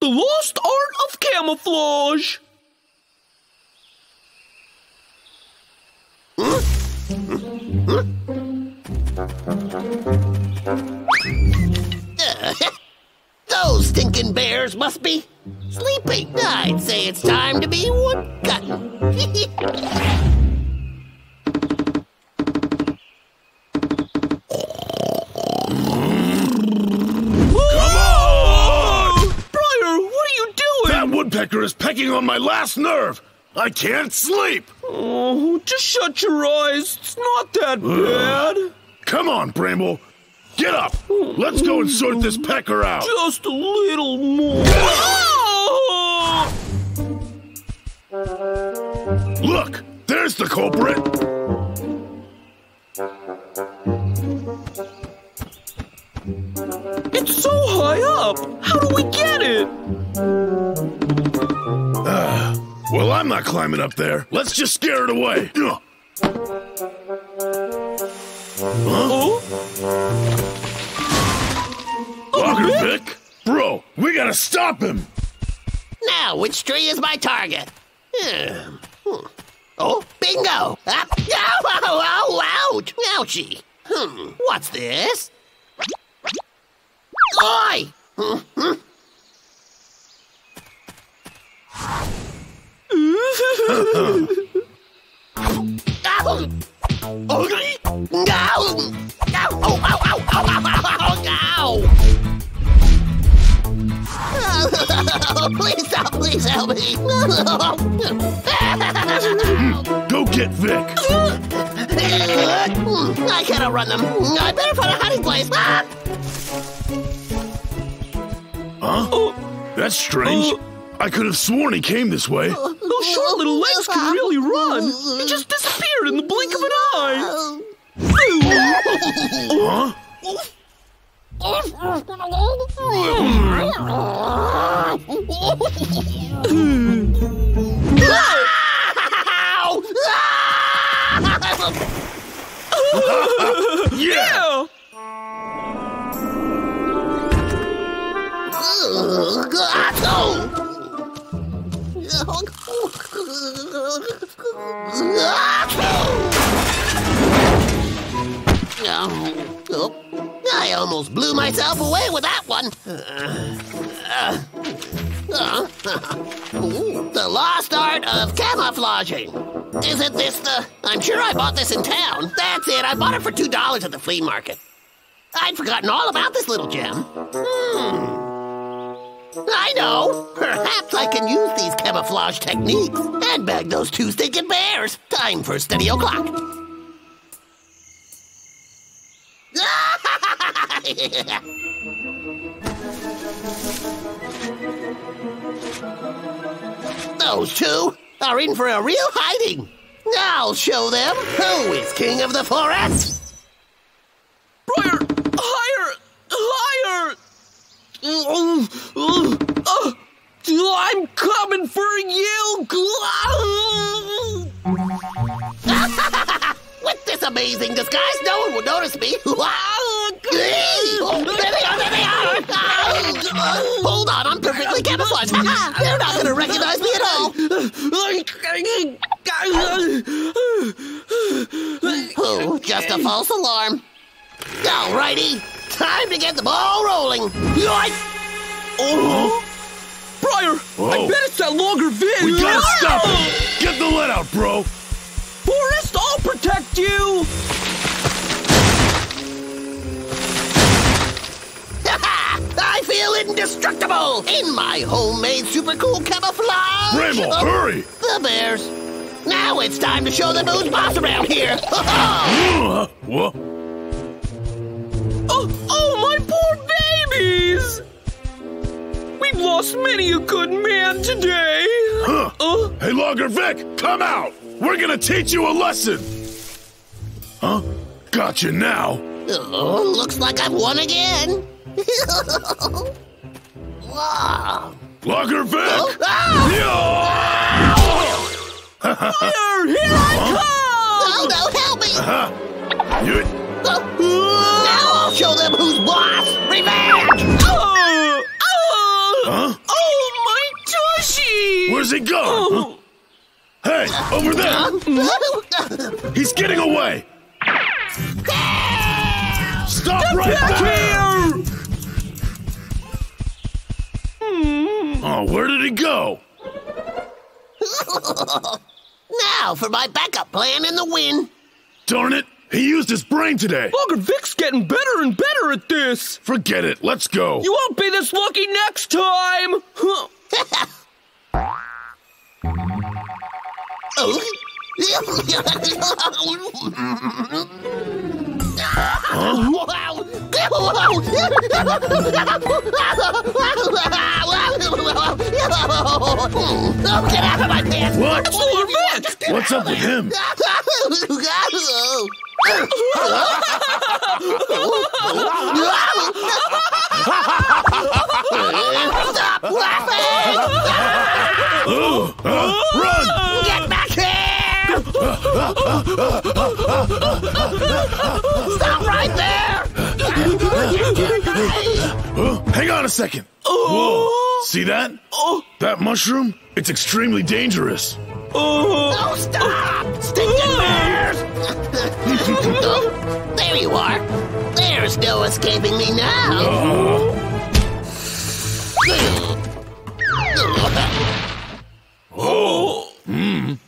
The Lost Art of Camouflage. Those stinking bears must be sleeping. I'd say it's time to be wood cutting. Come on! Briar, what are you doing? That woodpecker is pecking on my last nerve. I can't sleep. Oh, just shut your eyes. It's not that bad. Come on, Bramble. Get up. Let's go and sort this pecker out. Just a little more. Look, there's the culprit. So high up. How do we get it? Well, I'm not climbing up there. Let's just scare it away. Ugh. Oh, Logger Vic? Bro, we gotta stop him. now, which tree is my target? Hmm. Hmm. Oh, bingo! Ah, ow, ow, ow, ouch! Ouchie! Hmm, what's this? Ow! please stop! Please help me! Go get Vic. I can't outrun them. I better find a hiding place. Ah! Huh? That's strange. I could have sworn he came this way. those short little legs can really run. He just disappeared in the blink of an eye. Huh? Ow! Ah! Yeah. I almost blew myself away with that one. Uh, uh, the lost art of camouflaging. Isn't this the? I'm sure I bought this in town. That's it. I bought it for two dollars at the flea market. I'd forgotten all about this little gem. Hmm. I know. Perhaps I can use these camouflage techniques and bag those two stinking bears. Time for steady o'clock. Those two are in for a real hiding. I'll show them who is king of the forest. Briar, higher, higher. I'm coming for you. With this amazing disguise, no one will notice me. Oh, there they are, there they are. Hold on, I'm perfectly camouflaged. They're not going to recognize me at all. Oh, just a false alarm. Alrighty, time to get the ball rolling. Yoink! Oh, Briar, I bet it's that Logger Vic. We gotta stop him. Get the lead out, bro. Forrest, I'll protect you. I feel indestructible in my homemade super cool camouflage. Bramble, Oh, hurry. The bears. Now it's time to show them who's boss around here. Uh, what? Oh, oh, my poor babies. We've lost many a good man today. Huh. Uh, Hey, Logger Vic, come out. We're gonna teach you a lesson. Huh? Gotcha now. oh, looks like I've won again. wow. Logger Vic. Ah! Yeah! Briar, here I Ha! You. Now I'll show them who's boss! Revenge! Oh, oh, Huh? oh, my tushy! Where's he going? Huh? Hey, over there! He's getting away! Stop right Back there! here! Oh, where did he go? now for my backup plan in the wind. Darn it! He used his brain today! Logger Vic's getting better and better at this! Forget it, let's go! You won't be this lucky next time! Huh. Oh, get out of my pants! What? It's Logger Vic! What's up with him? Stop laughing! Ooh, uh, run! Get back here! Stop right there! Hang on a second. Whoa, see that? That mushroom? It's extremely dangerous. Oh, Oh, stop! Stinking bears! oh, there you are. There's no escaping me now. Uh-huh. oh. Oh! Who left that lying around, huh? Outrageous, huh?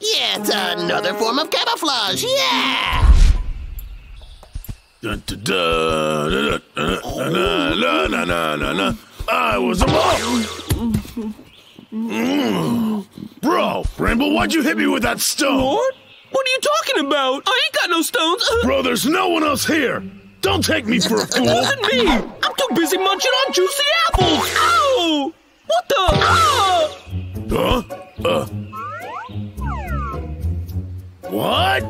Yeah, it's another form of camouflage. Yeah! I was a mole. Bro, Rainbow, why'd you hit me with that stone? What? What are you talking about? I ain't got no stones. Uh, Bro, there's no one else here. Don't take me for a fool. It wasn't me. I'm too busy munching on juicy apples. Ow! What the? Ah! Huh? Uh. What?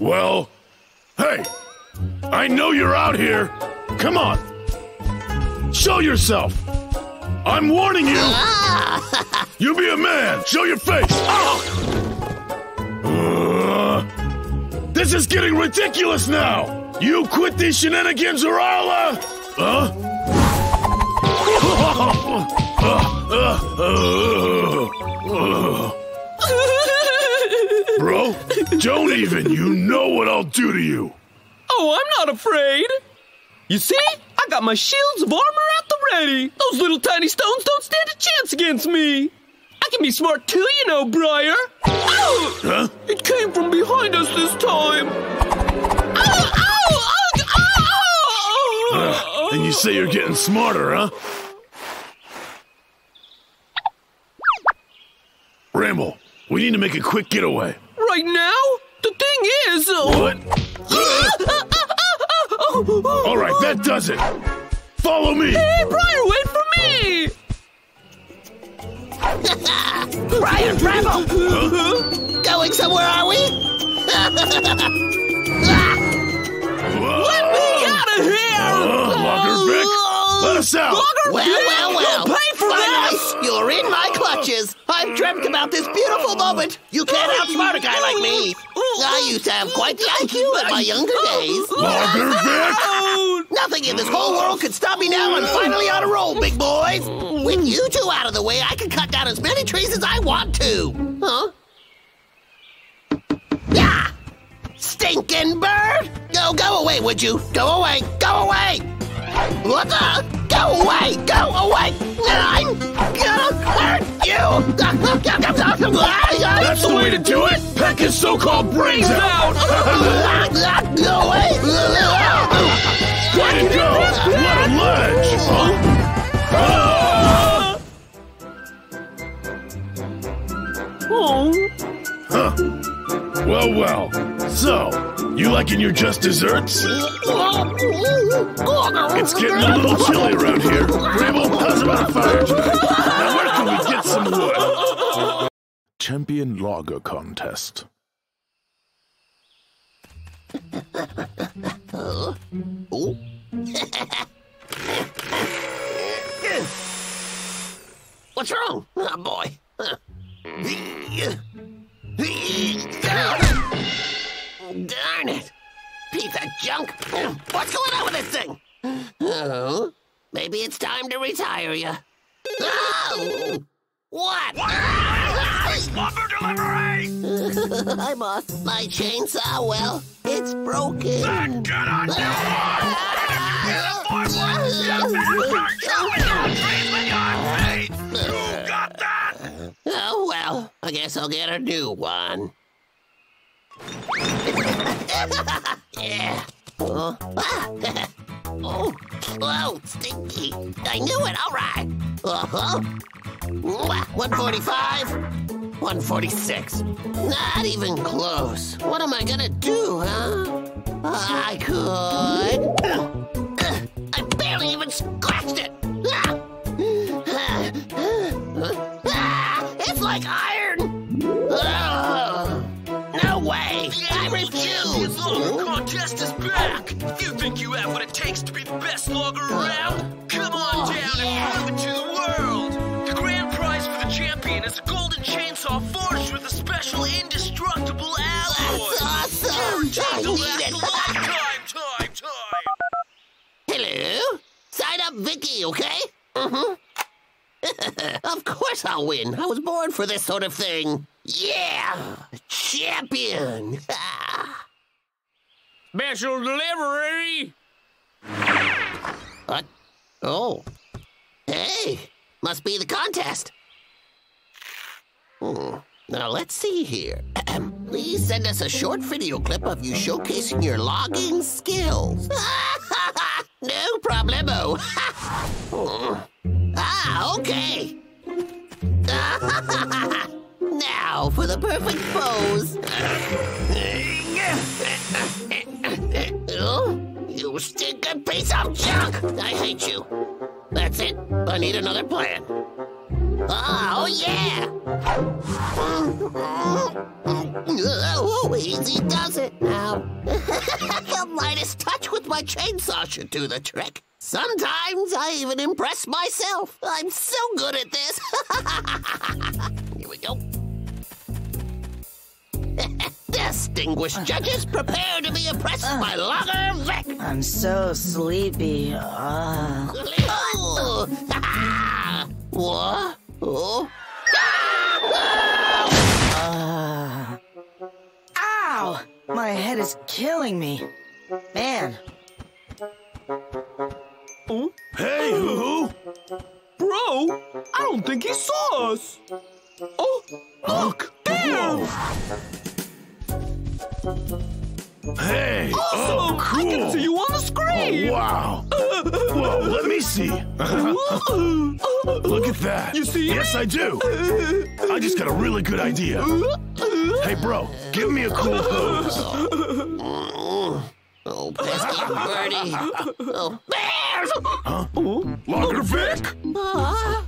Well, hey, I know you're out here. Come on. Show yourself. I'm warning you. Ah! You be a man. Show your face. Ah! Uh, this is getting ridiculous now. You quit these shenanigans or I'll, uh, huh? Bro, don't even. You know what I'll do to you. oh, I'm not afraid. You see? I got my shields of armor at the ready. Those little tiny stones don't stand a chance against me. I can be smart too, you know, Briar. Ow! Huh? It came from behind us this time. Ow! Ow! Ugh! Ow! Uh, and you say you're getting smarter, huh? Bramble, we need to make a quick getaway. Right now? The thing is. Uh, What? All right, that does it. Follow me. Hey, Briar, wait for me! Briar Bramble! Going somewhere, are we? Let me out of here! Uh, Logger Vic, let us out. Logger Well, Vic, well, well. You'll pay for Finally, this! you're in my clutches. I've dreamt about this beautiful moment. You can't outsmart a guy like me. I used to have quite the IQ in my younger oh. days. Logger Vic. Oh, Nothing in this whole world could stop me now. I'm finally on a roll, big boys. With you two out of the way, I can cut down as many trees as I want to. Huh? Yeah! Stinking bird! Go, go away, would you? Go away! Go away! What the? Go away! Go away! I'm gonna hurt you! That's the way to do it. Peck his so-called brains out. Go away! Way to go. What a ledge. Huh? Ah! oh. Huh. Well, well. So, You liking your just desserts? It's getting a little chilly around here. Bramble, how's about a fire tonight? Now where can we get some wood? Champion Logger Contest. Ooh. What's wrong? Oh boy. Darn it. Piece of junk. What's going on with this thing? Oh, maybe it's time to retire you. Oh, what? Lumber delivery! I'm off. My chainsaw, well, it's broken. Get on You got that? Oh, well, I guess I'll get a new one. yeah. Oh, ah. oh, oh, stinky. I knew it, all right. Uh-huh. 145, 146. Not even close. What am I gonna do, huh? I could. I barely even scratched it. Ah. Ah, It's like iron. refuse. Logger contest is back! You think you have what it takes to be the best logger around? Come on down and prove it to the world! The grand prize for the champion is a golden chainsaw forged with a special indestructible alloy! That's awesome. It'll need last a it. lifetime, time, time! Hello? Sign up Vicky, okay? Mm-hmm. of course I'll win. I was born for this sort of thing. Yeah! Champion! Special delivery! what? Oh. Hey! Must be the contest. Hmm. Now let's see here. Please send us a short video clip of you showcasing your logging skills. no problemo. Hmm. ah, okay. now for the perfect pose. Oh, you stinking piece of junk! I hate you. That's it. I need another plan. Ah, oh, yeah! Oh, easy does it now. the lightest touch with my chainsaw should do the trick. Sometimes I even impress myself. I'm so good at this. Here we go. Distinguished judges, prepare to be impressed by Logger Vic. I'm so sleepy. Ah. Oh, what? Oh. Ah. Ow! My head is killing me. Man, Hey, hoo hoo! Bro, I don't think he saw us! Oh, look! There! Hey! Awesome! Oh, cool! I can see you on the Oh, screen! wow! Whoa, let me see. Look at that. You see Yes. I do. I just got a really good idea. Hey, bro, give me a cool pose. Oh, pesky birdie. Oh, bears! Logger Vic! Ah,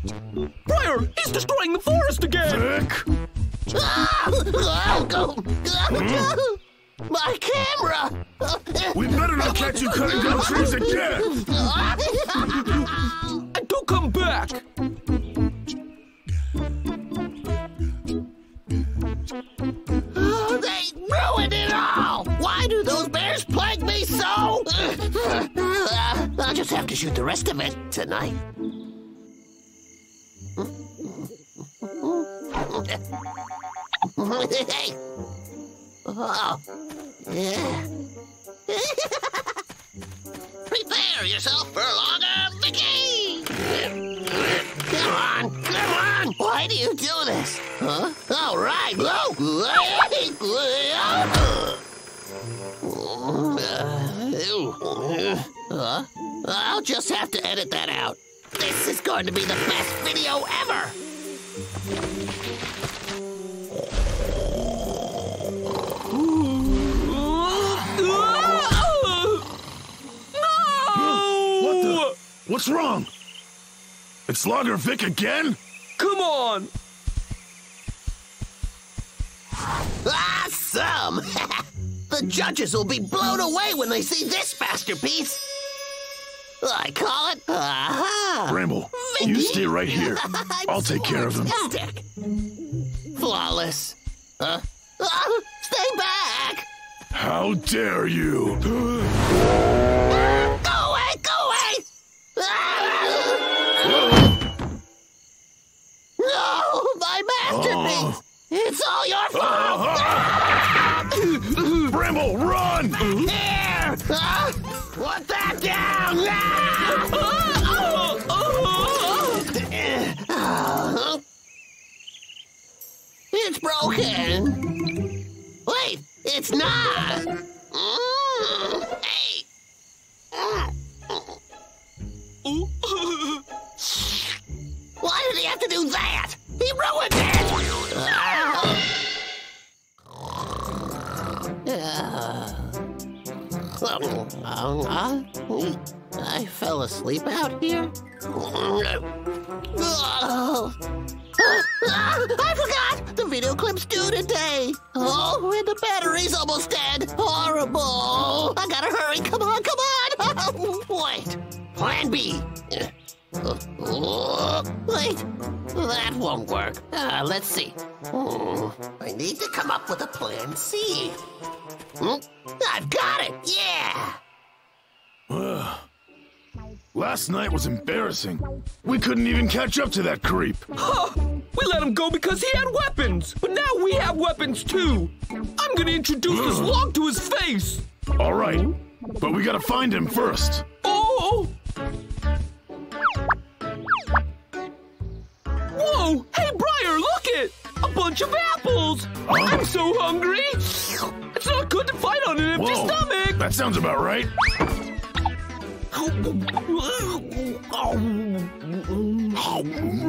Briar, he's destroying the forest again! Vic! ah, oh, go. My camera! We better not catch you cutting down trees again! Don't come back! Oh, they ruined it all! Why do those bears plague me so? I'll just have to shoot the rest of it tonight. hey. Oh. Prepare yourself for Logger Vicky! Come on, come on! Why do you do this? Huh? All right, low! Huh? I'll just have to edit that out. This is going to be the best video ever! What's wrong? It's Logger Vic again? Come on! Awesome! the judges will be blown away when they see this masterpiece. I call it. Aha! Bramble, you stay right here. I'm I'll take care of him. Stick. Flawless. Uh, uh, stay back! How dare you? Go away! Go away! Ah! No, my masterpiece! It's all your fault! Bramble, run! Here! Ah! Put that down now! It's broken. Wait, it's not. Why did he have to do that? He ruined it! Uh, I fell asleep out here. Oh. I forgot! The video clip's due today! Oh, and the battery's almost dead! Horrible! I gotta hurry! Come on, come on! Wait! Plan B! Wait! That won't work. Uh, let's see. Hmm, I need to come up with a plan C. Hmm, I've got it! Yeah! Last night was embarrassing. We couldn't even catch up to that creep. Huh! We let him go because he had weapons, but now we have weapons too. I'm gonna introduce this log to his face. All right, but we gotta find him first. Oh! Whoa! Hey, Briar, look it! A bunch of apples! I'm so hungry! It's not good to fight on an empty Whoa, stomach! that sounds about right.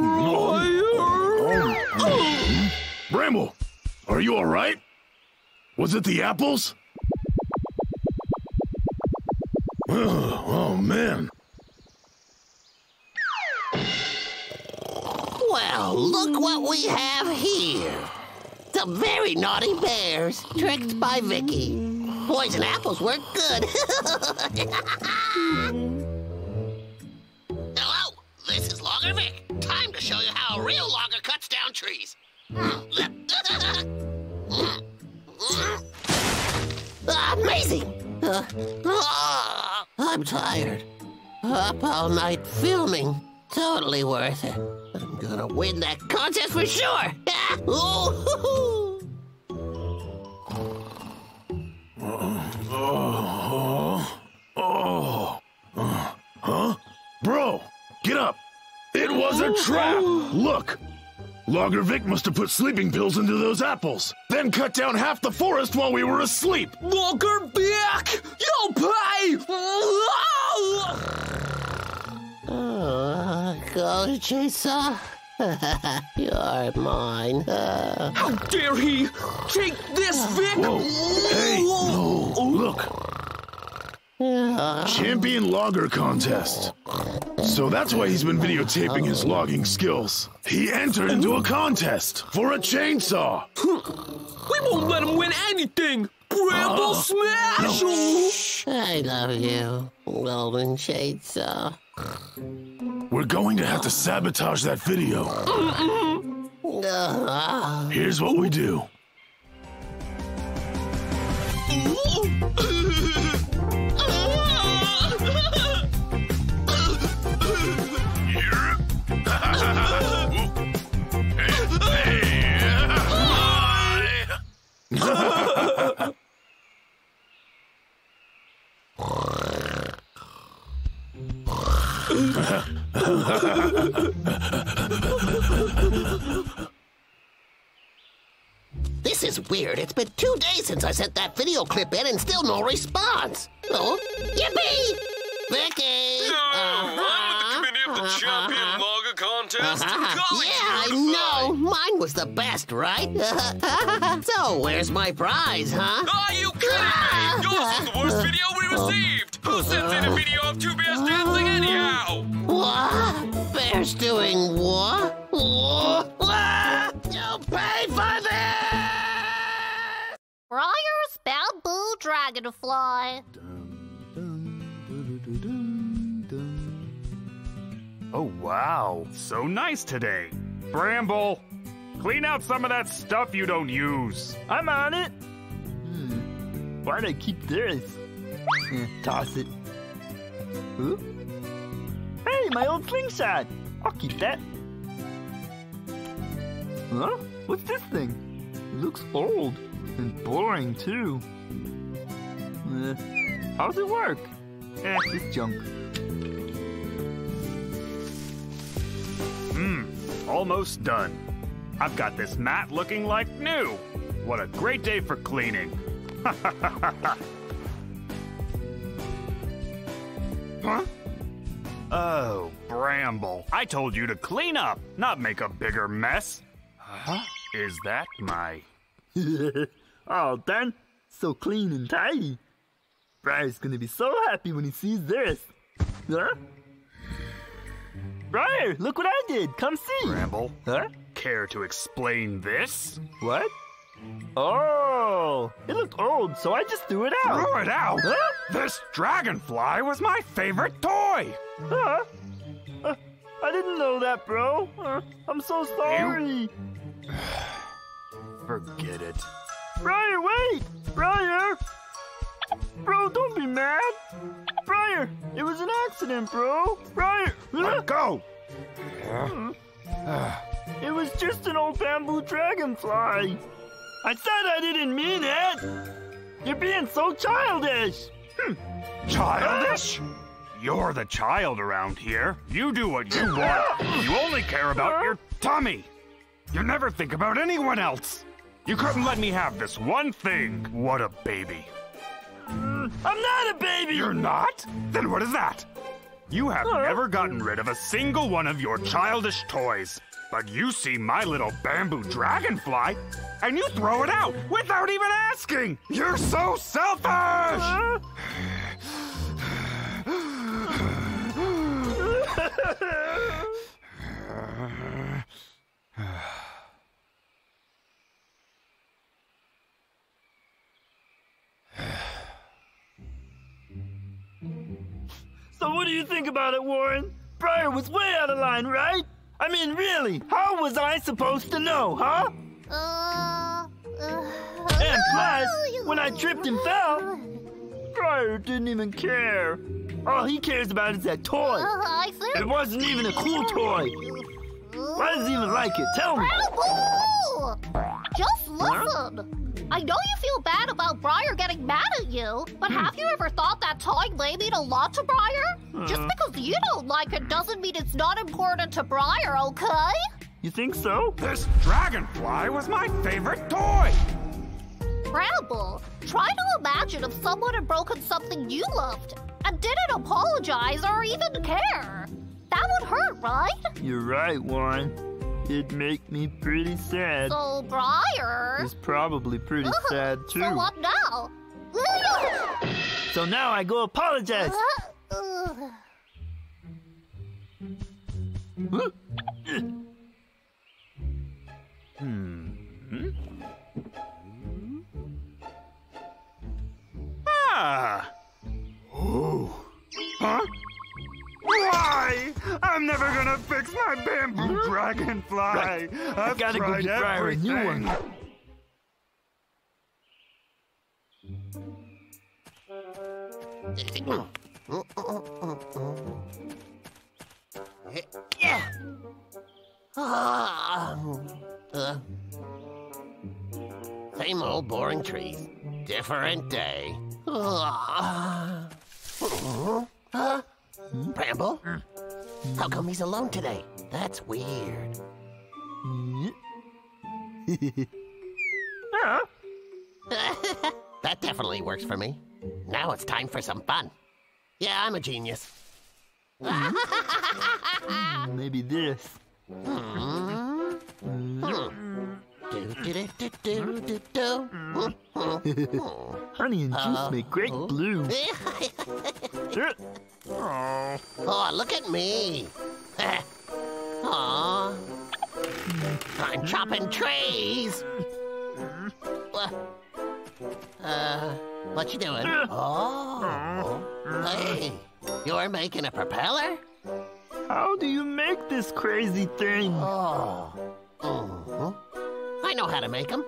Briar! Bramble, are you all right? Was it the apples? Oh, oh man. Well, look what we have here. Some very naughty bears, tricked by Vicky. Poison apples work good. Hello, this is Logger Vic. Time to show you how a real logger cuts down trees. Amazing! Uh, ah, I'm tired. Up all night filming. Totally worth it. I'm gonna win that contest for sure. Ooh, Bro, get up. It was a trap. Look. Logger Vic must have put sleeping pills into those apples, then cut down half the forest while we were asleep. Logger Vic! You'll pay! Uh, go, Chaser. You're mine. Uh, How dare he! Take this, Vic! Whoa. Hey, no. Look. Champion Logger Contest. So that's why he's been videotaping his logging skills. He entered into a contest for a chainsaw. We won't let him win anything! Bramble smash! I love you, Golden Chaser. We're going to have to sabotage that video. Here's what we do. this is weird. It's been two days since I sent that video clip in and still no response. Oh, yippee! Vicky! I'm with the committee of the uh-huh. champion contest? Uh -huh. Yeah, I know. Mine was the best, right? so, where's my prize, huh? Are you kidding me? Yours is the worst video we received. Who sends in a video of two bears dancing anyhow? What? Bears doing what? What? You pay for this! Briar's Bamboo Dragonfly. Damn. Oh, wow. So nice today. Bramble, clean out some of that stuff you don't use. I'm on it. Hmm. Why'd I keep this? Eh, toss it. Huh? Hey, my old slingshot. I'll keep that. Huh? What's this thing? It looks old and boring too. How does it work? Eh, it's junk. Hmm, almost done. I've got this mat looking like new. What a great day for cleaning. huh? Oh, Bramble. I told you to clean up, not make a bigger mess. Huh? Is that my. oh, done. so clean and tidy. Briar's gonna be so happy when he sees this. Huh? Briar, look what I did. Come see. Bramble? Huh? Care to explain this? What? Oh, it looked old, so I just threw it out. Threw it out? Huh? This dragonfly was my favorite toy. Huh? Uh, I didn't know that, bro. Uh, I'm so sorry. You... Forget it. Briar, wait! Briar! Bro, don't be mad! Briar, it was an accident, bro! Briar! Let go! Hmm. It was just an old bamboo dragonfly. I said I didn't mean it! You're being so childish! Hmm. Childish? You're the child around here. You do what you want. You only care about your tummy. You never think about anyone else. You couldn't let me have this one thing. What a baby. I'm not a baby! You're not? Then what is that? You have never gotten rid of a single one of your childish toys. But you see my little bamboo dragonfly, and you throw it out without even asking! You're so selfish! So what do you think about it, Warren? Briar was way out of line, right? I mean, really, how was I supposed to know, huh? Uh, uh, And plus, when I tripped and fell, Briar didn't even care. All he cares about is that toy. Uh, It wasn't even a cool toy. Why does he even like it? Tell me. Just listen. I know you feel bad about Briar getting mad at you, but Hmm. have you ever thought that toy may mean a lot to Briar? Just because you don't like it doesn't mean it's not important to Briar, okay? You think so? This dragonfly was my favorite toy! Bramble, try to imagine if someone had broken something you loved and didn't apologize or even care. That would hurt, right? You're right, Warren. It'd make me pretty sad. So, Briar. It's probably pretty sad too. So what now? So now I go apologize. Ugh. Ah! Oh. Huh? Why? I'm never gonna fix my bamboo dragonfly. Right. I've gotta go tried get Briar a new everything. one. Yeah. Uh, same old boring trees. Different day. Huh? Bramble? Hmm. How come he's alone today? That's weird. Hmm. Huh? That definitely works for me. Now it's time for some fun. Yeah, I'm a genius. Hmm. Maybe this. Honey and juice make great blue. Oh, look at me. Aw. I'm chopping trees. Uh, What you doing? Oh. Hey, you're making a propeller? How do you make this crazy thing? Oh. I know how to make them.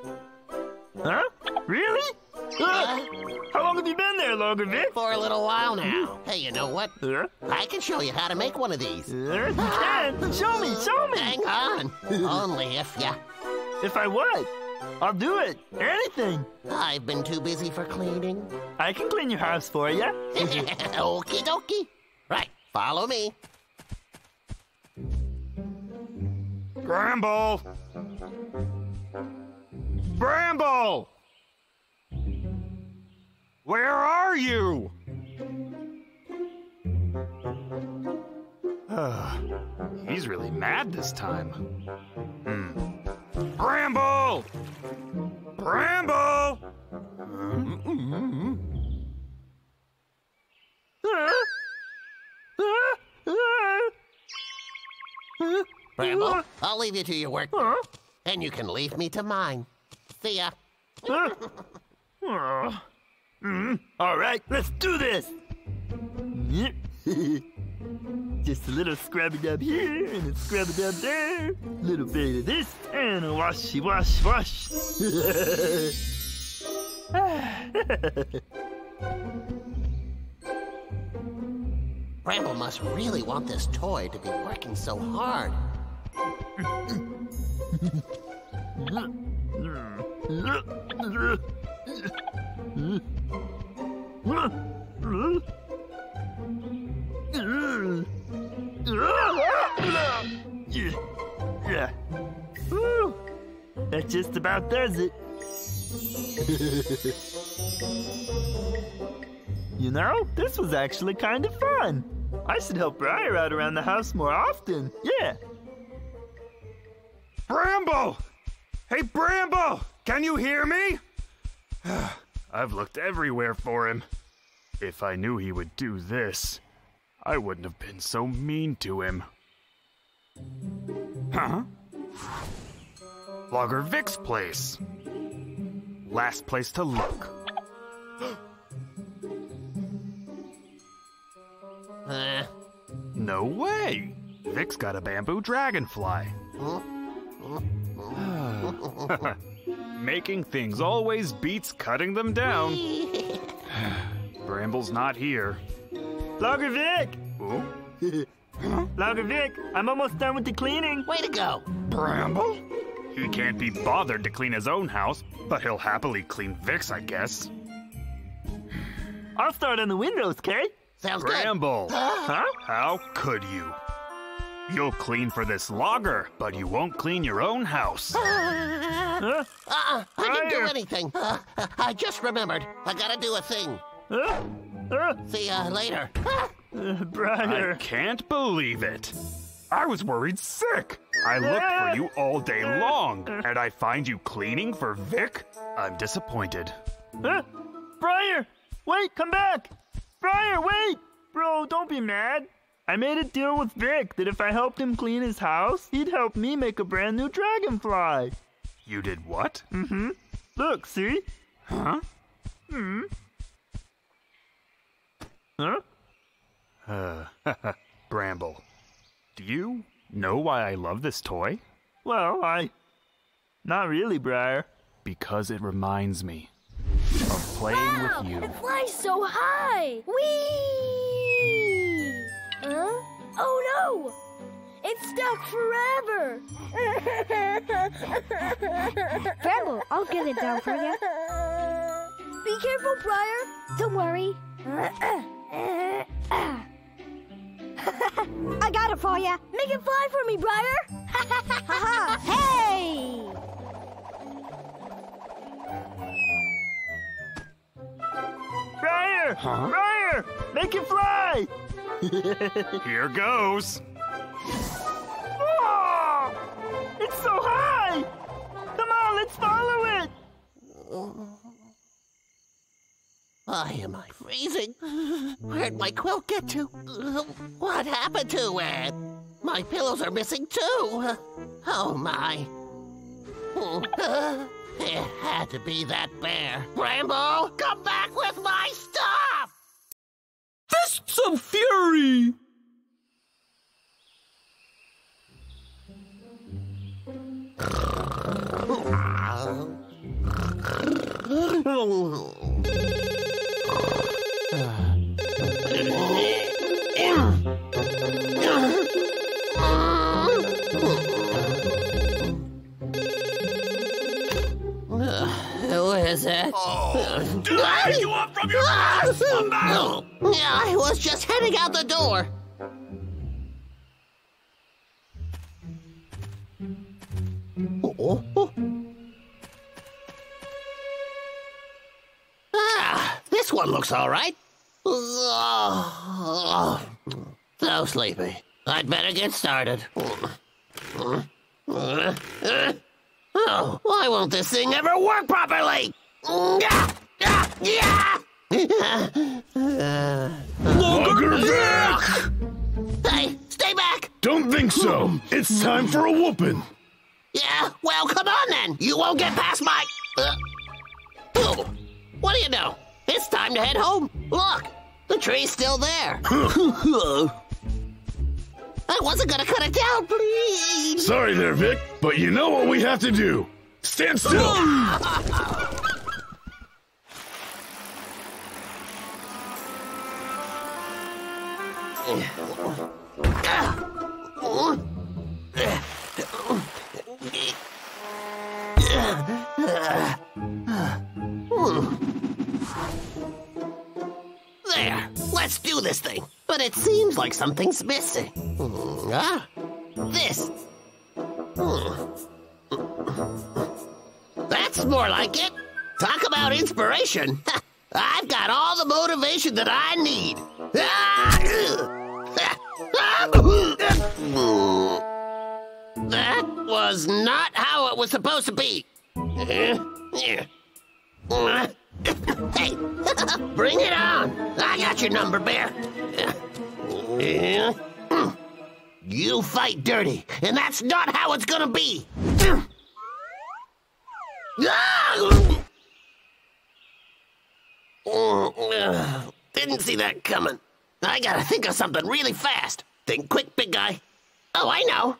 Huh? Really? Ah, how long have you been there, Logger Vic? For a little while now. Hey, you know what? Huh? I can show you how to make one of these. Yes, you can. Show me, show me. Hang on. Only if ya. If I what? I'll do it. Anything. I've been too busy for cleaning. I can clean your house for you. Okie dokie. Right, follow me. Bramble! Bramble! Where are you? He's really mad this time. Hmm. Bramble! Bramble! Bramble, I'll leave you to your work. And you can leave me to mine. See ya. Oh. Mm, All right, let's do this. Just a little scrubby dub here and a scrubby dub there. Little bit of this and a washy wash wash. Bramble must really want this toy to be working so hard. That just about does it. you know, this was actually kind of fun. I should help Briar out around the house more often. Yeah. Bramble! Hey, Bramble! Can you hear me? I've looked everywhere for him. If I knew he would do this, I wouldn't have been so mean to him. Huh? Logger Vic's place. Last place to look. Uh, No way! Vic's got a bamboo dragonfly. Making things always beats cutting them down. Bramble's not here. Logger Vic! Ooh, Logger Vic, I'm almost done with the cleaning. way to go. Bramble? He can't be bothered to clean his own house, but he'll happily clean Vic's, I guess. I'll start on the windows, Kay? Sounds good. Bramble! Huh? How could you? You'll clean for this logger, but you won't clean your own house. Huh? Uh-uh, I didn't do Briar. anything. Uh, I just remembered. I gotta do a thing. Huh? Huh? See ya later. Uh, I can't believe it. I was worried sick. I looked for you all day long, and I find you cleaning for Vic? I'm disappointed. Huh? Briar! Wait, come back! Briar, wait! Bro, don't be mad. I made a deal with Vic that if I helped him clean his house, he'd help me make a brand new dragonfly. You did what? Mm-hmm. Look, see? Huh? Hmm. Huh? Uh, Bramble, do you know why I love this toy? Well, I... Not really, Briar. Because it reminds me of playing with you. It flies so high! Whee! Huh? Oh no! It's stuck forever! Bramble, I'll get it down for you. Be careful, Briar! Don't worry. I got it for you. Make it fly for me, Briar! Hey! Briar! Huh? Briar! Make it fly! Here goes. Oh! It's so high! Come on, let's follow it! Why am I freezing? Where'd my quilt get to? What happened to it? My pillows are missing too. Oh my. It had to be that bear. Bramble, come back with my stuff! Of Fury! It? Did I you up from your bed. No. Yeah, I was just heading out the door. Oh, oh. Ah, this one looks all right. Oh, so sleepy. I'd better get started. Oh, why won't this thing ever work properly? Logger Vic! Hey, stay back! Don't think so. It's time for a whooping. Yeah, well, come on then. You won't get past my. Uh, oh, what do you know? It's time to head home. Look, the tree's still there. I wasn't gonna cut it down, please. Sorry there, Vic, but you know what we have to do. Stand still. There, let's do this thing. But it seems like something's missing. Ah, this. That's more like it. Talk about inspiration. I've got all the motivation that I need. That was not how it was supposed to be. Hey, bring it on. I got your number, Bear. You fight dirty, and that's not how it's gonna be. Didn't see that coming. I gotta think of something really fast. Think quick, big guy. Oh, I know.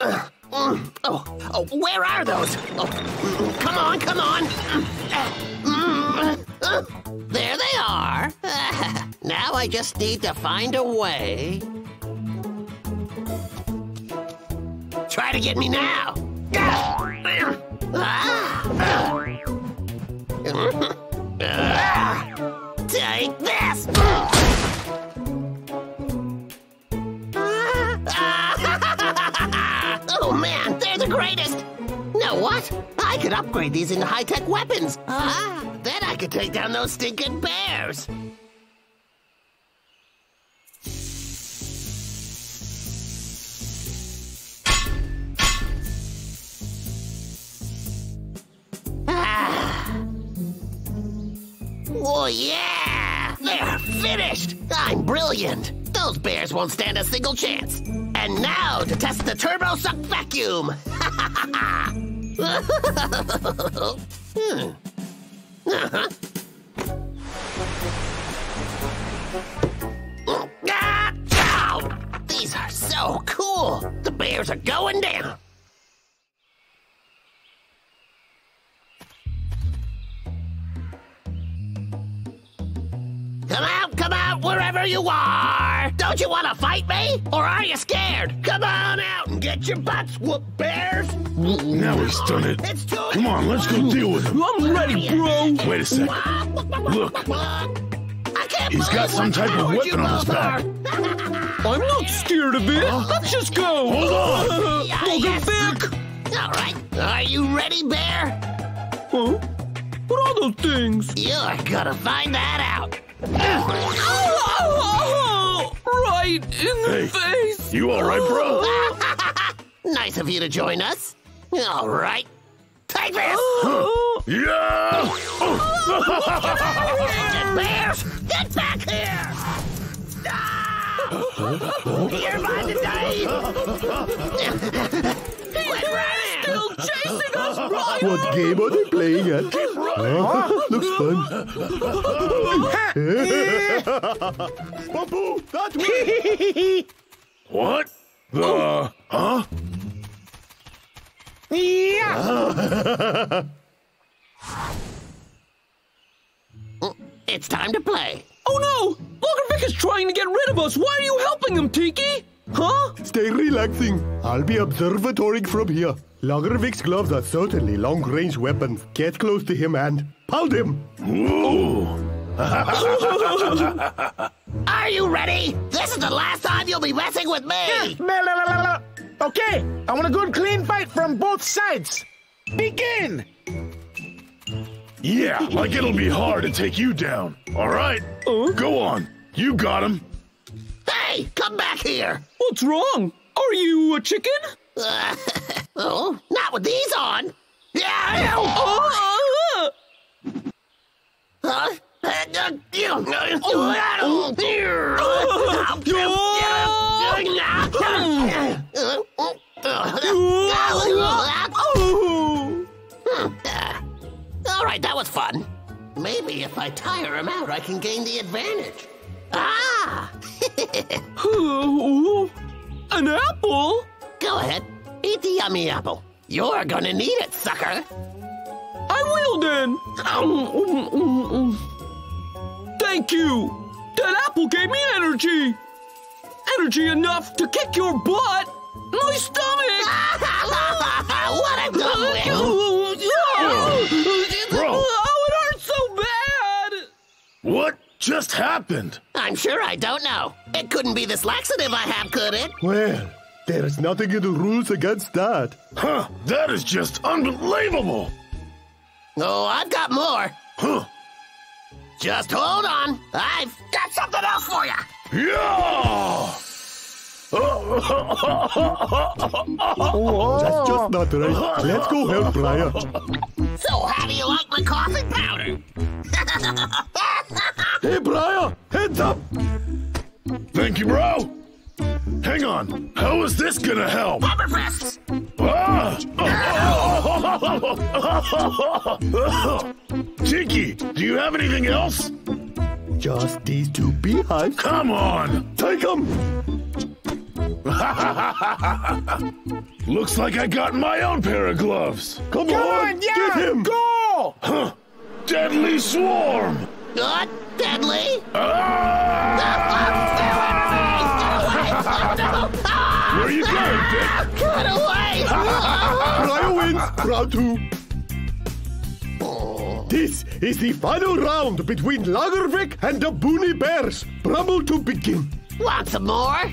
Uh, mm, oh, oh, where are those? Oh, mm, come on, come on. Mm, uh, there they are. now I just need to find a way. Try to get me now. Ah. Take this. Oh man, they're the greatest! Know what? I could upgrade these into high-tech weapons. Ah, then I could take down those stinking bears. Oh yeah! They're finished! I'm brilliant! Those bears won't stand a single chance. And now to test the turbo suck vacuum. hmm. Uh-huh. Ah! These are so cool. The bears are going down. Come out, come out, wherever you are! Don't you want to fight me? Or are you scared? Come on out and get your butts whooped, bears! Now he's done it. It's too Come on, let's go deal with him. I'm ready, bro! Wait a second. Look. I can't He's got some type of weapon on his back. I'm not scared of it! Let's just go! Hold on. Yeah, Logan yes. Vic! All right, are you ready, bear? Huh? What are those things? You're gonna find that out. Oh, right in the Hey. face! You all right, bro? nice of you to join us. All right, take this. Oh, Yeah! Get bears, get back here! Ah! You're mine today! Quit running! Still chasing us, Briar! What game are they playing at? Huh? Looks fun. Babu, that way! What? The. Huh? It's time to play. Oh no! Logger Vic is trying to get rid of us! Why are you helping him, Tiki? Huh? Stay relaxing. I'll be observatorying from here. Logger Vic's gloves are certainly long-range weapons. Get close to him and pound him. Ooh. Are you ready? This is the last time you'll be messing with me. Okay, I want a good clean fight from both sides. Begin! Yeah, like it'll be hard to take you down. All right. Go on. You got him. Hey, come back here. What's wrong? Are you a chicken? Oh, not with these on. Yeah. Oh, Huh? Uh, uh, oh. All right, that was fun. Maybe if I tire him out, I can gain the advantage. Ah! Oh, An apple? Go ahead, eat the yummy apple. You're gonna need it, sucker. I will then. Um, um, um, Thank you. That apple gave me energy. Energy enough to kick your butt. My stomach. what a dumb. Bro. Oh, it hurts so bad. What just happened? I'm sure I don't know. It couldn't be this laxative I have, could it? Well, there's nothing in the rules against that. Huh, that is just unbelievable. Oh, I've got more. Huh. Just hold on. I've got something else for you. Yeah! That's just not right. Let's go help Briar. So, how do you like my coffee powder? Hey, Briar, heads up. Thank you, bro. Hang on. How is this gonna help? Pepper fists. Ah! Tiki, do you have anything else? Just these two beehives. Come on! Take them. Looks like I got my own pair of gloves. Come, Come on, on, yeah, get him. go! Huh. Deadly swarm! Not deadly. Where Get away! Briar wins. Round two. This is the final round between Logger Vic and the Boonie Bears. Bramble to begin. Want some more?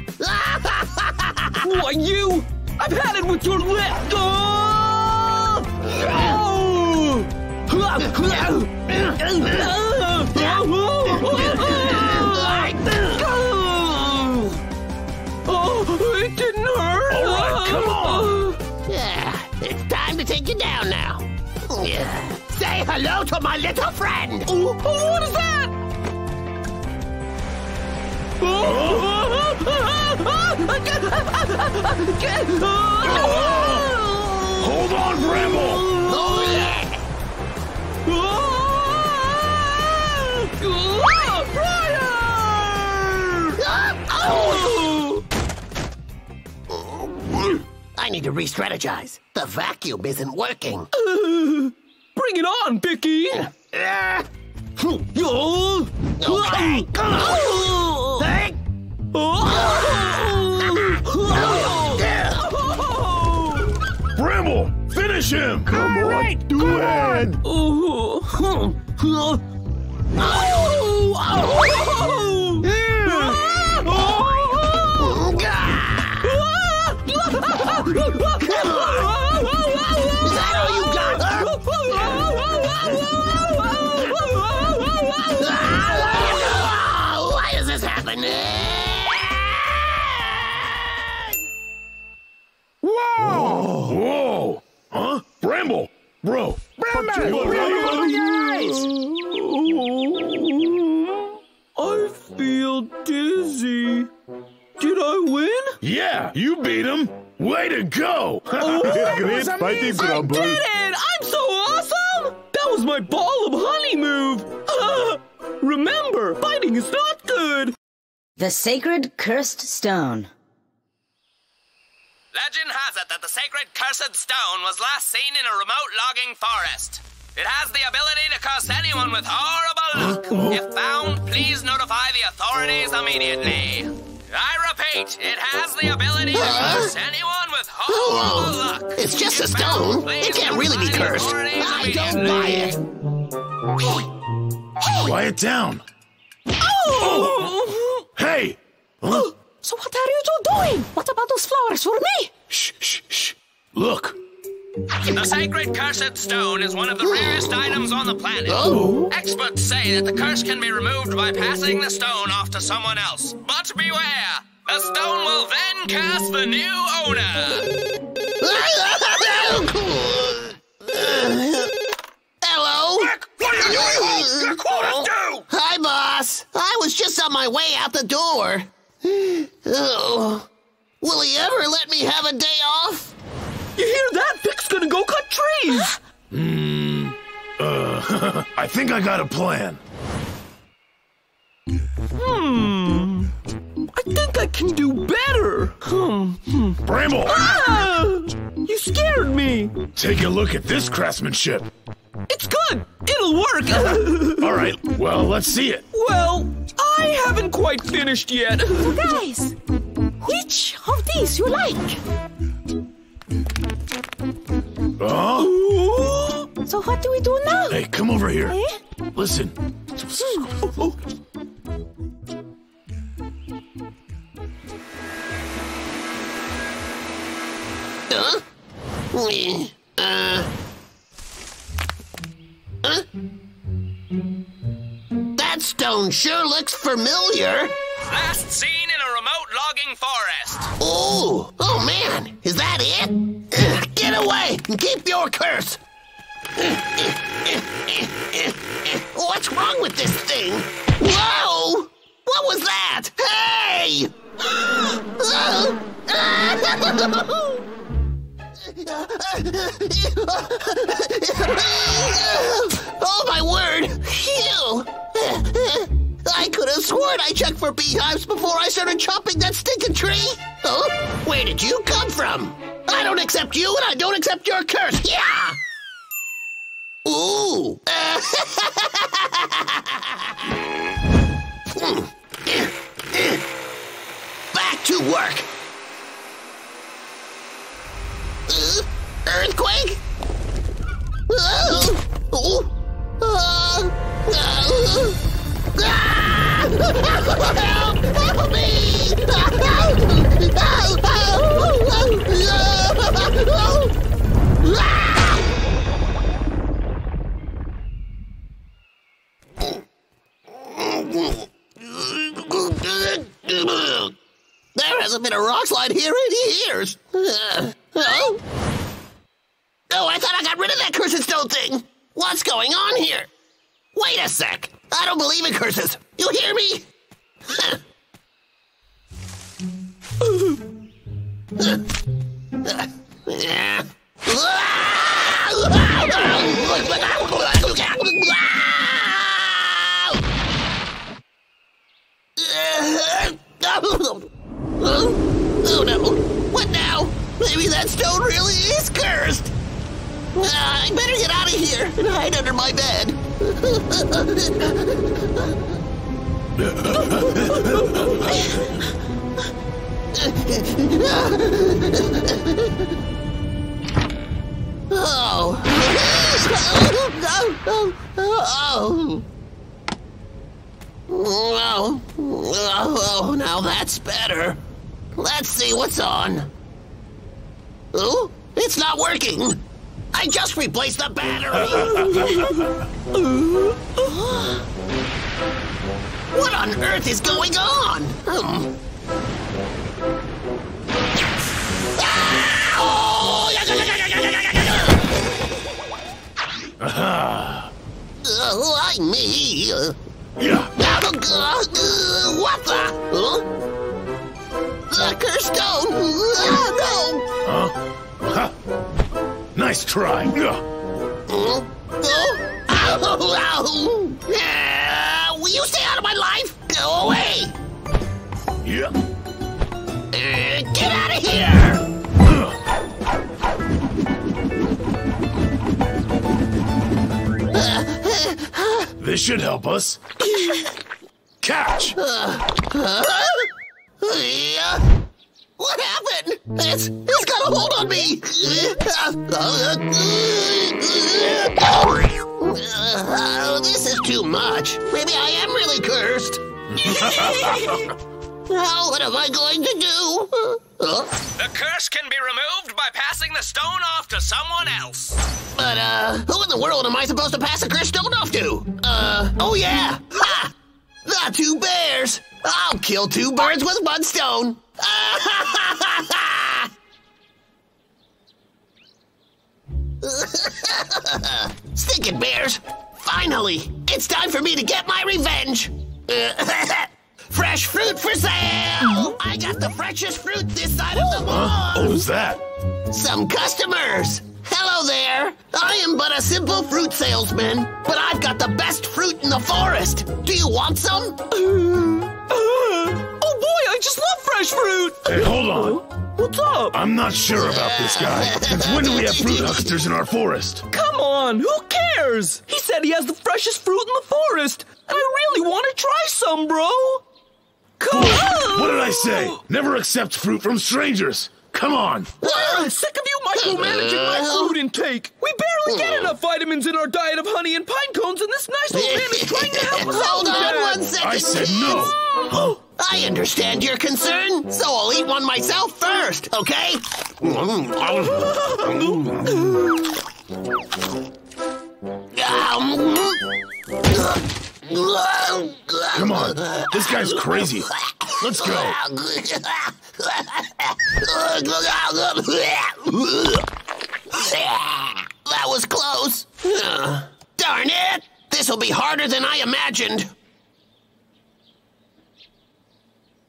Why you? I've had it with your lip. Oh! Oh, take you down now. Yeah. Say hello to my little friend. Oh, what is that? Hold on, Bramble! Oh, yeah. Oh. I need to re-strategize. The vacuum isn't working. Bring it on, Vicky! Uh, Oh! okay. Oh! Hey. Bramble, finish him! Come on, do it. Is that all you got? Why is this happening? Whoa! Whoa! Huh? Bramble! Bro! Bramble! I feel dizzy. Did I win? Yeah, you beat him! Way to go! Oh, Great fighting, Grumble. Did it! I'm so awesome! That was my ball of honey move! Remember, fighting is not good! The Sacred Cursed Stone. Legend has it that the sacred cursed stone was last seen in a remote logging forest. It has the ability to curse anyone with horrible luck. Oh. If found, please notify the authorities immediately. I repeat, it has the ability to curse anyone with horrible luck. Oh, it's just a stone. It can't really be cursed. I don't immediately. buy it. Quiet down. Oh! Hey! Huh? So what are you two doing? What about those flowers for me? Shh, shh, shh. Look. The sacred cursed stone is one of the rarest items on the planet. Oh. Experts say that the curse can be removed by passing the stone off to someone else. But beware! The stone will then curse the new owner. Hello? What are you doing home? Your quota's due! Hi, boss. I was just on my way out the door. Oh. Will he ever let me have a day off? You hear that? Vic's gonna go cut trees! Hmm. Uh, I think I got a plan. Hmm. I think I can do better. Hmm. hmm. Bramble! Ah! You scared me. Take a look at this craftsmanship. It's good. It'll work. All right, well, let's see it. well, I haven't quite finished yet. so Guys, which of these you like? Huh? Ooh. So what do we do now? Hey, come over here. Eh? Listen. Huh? Uh. Huh? That stone sure looks familiar. Last seen in a remote logging forest. Oh, oh man, is that it? Get away and keep your curse. What's wrong with this thing? Whoa! What was that? Hey! Oh my word! Phew! I checked for beehives before I started chopping that stinking tree. Oh, where did you come from? I don't accept you, and I don't accept your curse. Yeah. Ooh. Back to work. Uh, earthquake? Oh. Oh. Uh, uh, ah! There hasn't been a rock slide here in years. Uh, oh? Oh, I thought I got rid of that cursed stone thing. What's going on here? Wait a sec. I don't believe in curses. You hear me? Oh no! What now? Maybe that stone really is cursed. Uh, I better get out of here and hide under my bed. oh. oh. Oh. Oh. Oh, oh, now that's better. Let's see what's on. Oh, it's not working. I just replaced the battery! what on earth is going on? Hmm. Ah! Oh! uh, why me? Yeah. Uh, what the? Huh? The cursed stone! Oh, no! Huh? huh? Nice try. Ugh. Ow, ow. Will you stay out of my life? Go away. Yeah. Uh, get out of here. This should help us. Catch! Uh, uh, uh, Huh? Yeah. What happened? It's, it's got a hold on me. Oh, this is too much. Maybe I am really cursed. Now, what am I going to do? Huh? The curse can be removed by passing the stone off to someone else. But, uh, who in the world am I supposed to pass a cursed stone off to? Uh, oh yeah! Ha! The two bears! I'll kill two birds with one stone! Stinking bears! Finally! It's time for me to get my revenge! Fresh fruit for sale! I got the freshest fruit this side of the Huh? wall! What was that? Some customers! Hello there! I am but a simple fruit salesman, but I've got the best fruit in the forest! Do you want some? Uh, Oh boy, I just love fresh fruit! Hey, hold on. What's up? I'm not sure about this guy. Since when do we have fruit hucksters in our forest? Come on, who cares? He said he has the freshest fruit in the forest, and I really want to try some, bro. Come on! What did I say? Never accept fruit from strangers. Come on. I'm sick of you micromanaging my uh, food intake. We barely get enough vitamins in our diet of honey and pine cones, and this nice old man is trying to help us out Hold with on one second. I said no. I understand your concern, so I'll eat one myself first, okay? Um, um, um. Come on. This guy's crazy. Let's go. That was close. Darn it! This'll be harder than I imagined.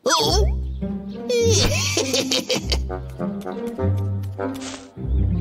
Oh!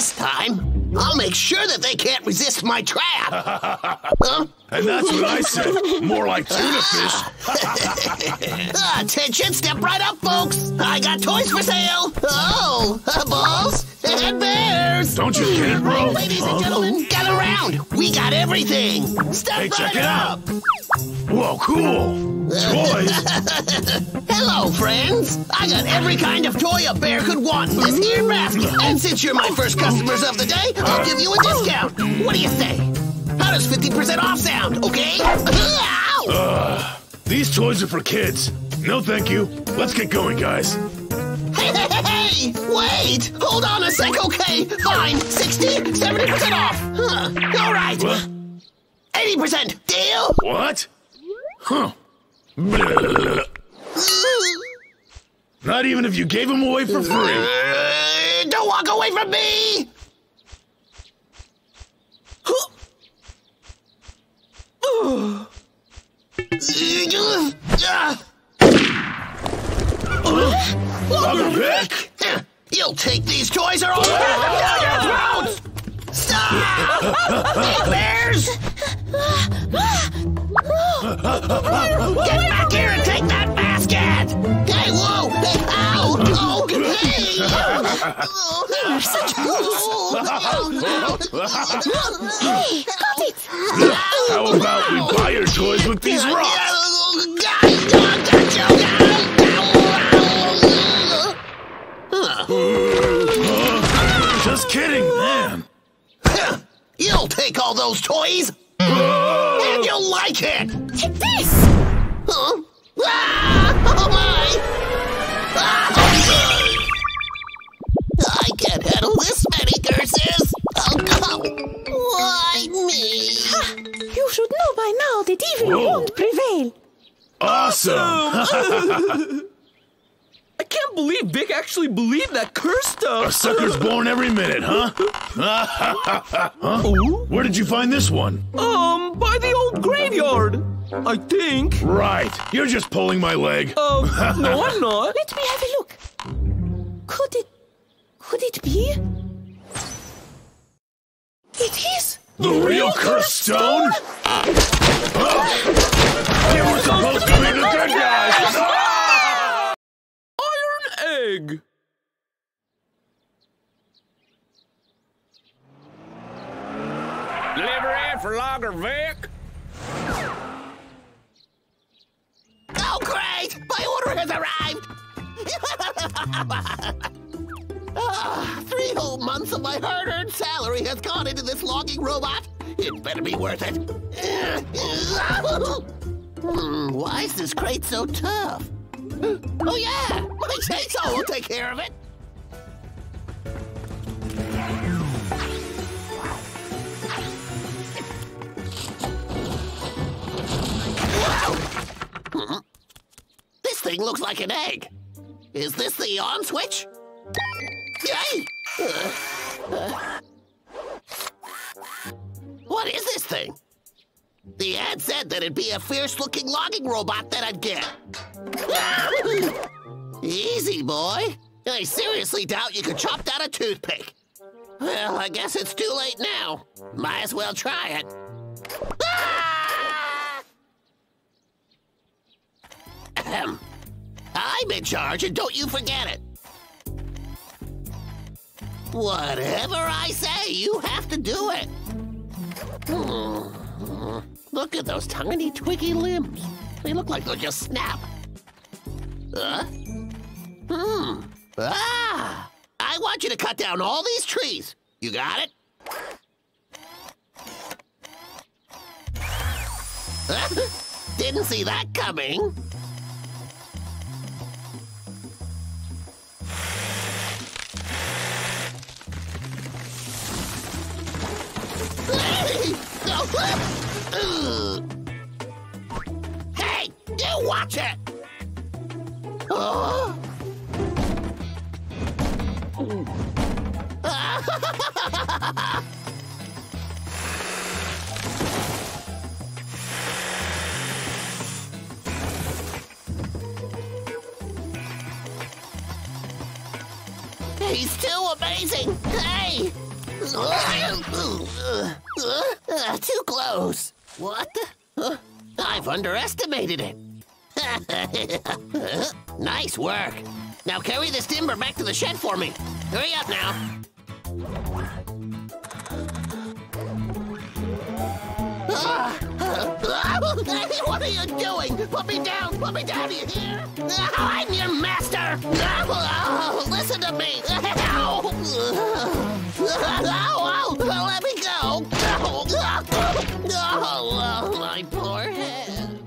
this time, I'll make sure that they can't resist my trap. Huh? And that's what I said. More like tuna fish. Attention, step right up, folks. I got toys for sale. Oh, uh, balls and bears. Don't you get it, bro? Ladies and gentlemen, gather around. We got everything. Step Hey, right check it up. out. Whoa, cool. Toys. Hello, friends. I got every kind of toy a bear could want in this here basket. And since you're my first customers of the day, I'll give you a discount. What do you say? How does 50% off sound, okay? Ow! Ugh. These toys are for kids. No, thank you. Let's get going, guys. Hey, hey, hey, hey! Wait! Hold on a sec, okay? Fine. 60, 70% off. Huh. All right. What? 80%. Deal? What? Huh. Not even if you gave them away for free. Uh, don't walk away from me! Father Vic! You'll take these toys or I'll down your throats! Stop! Bears! Get back here and take that basket! Hey, whoa! Hey, ow! Oh, hey! You're such Hey, got it! How about we buy your toys with these rocks? Just kidding, man. You'll take all those toys, and you'll like it. Take this! Huh? Ah! Oh my! Ah! I can't handle this many curses. Oh, come. Why me? You should know by now that evil Whoa. won't prevail. Awesome! I can't believe Vic actually believed that curse stuff. A sucker's born every minute, huh? huh? Where did you find this one? Um, by the old graveyard. I think. Right. You're just pulling my leg. Um, no, I'm not. Let me have a look. Could it. Could it be? It is! The real cursed stone? You were supposed to be the good guys! Iron egg! Vic? Oh, great! My order has arrived! Ah, three whole months of my hard-earned salary has gone into this logging robot. It better be worth it. Hmm, why is this crate so tough? Oh yeah, my chainsaw will take care of it. This thing looks like an egg. Is this the on switch? Yay! Uh, uh. What is this thing? The ad said that it'd be a fierce-looking logging robot that I'd get. Easy, boy. I seriously doubt you could chop down a toothpick. Well, I guess it's too late now. Might as well try it. Ah! I'm in charge, and don't you forget it. Whatever I say, you have to do it. Hmm. Look at those tiny, twiggy limbs. They look like they'll just snap. Huh? Hmm. Ah! I want you to cut down all these trees. You got it? Didn't see that coming. Hey, you watch it! Oh. He's too amazing! Hey! Uh, too close. What? Uh, I've underestimated it. nice work. Now carry this timber back to the shed for me. Hurry up now. what are you doing? Put me down! Put me down! Do you hear? Oh, I'm your master! Oh, listen to me! Let me go! Oh, my poor head.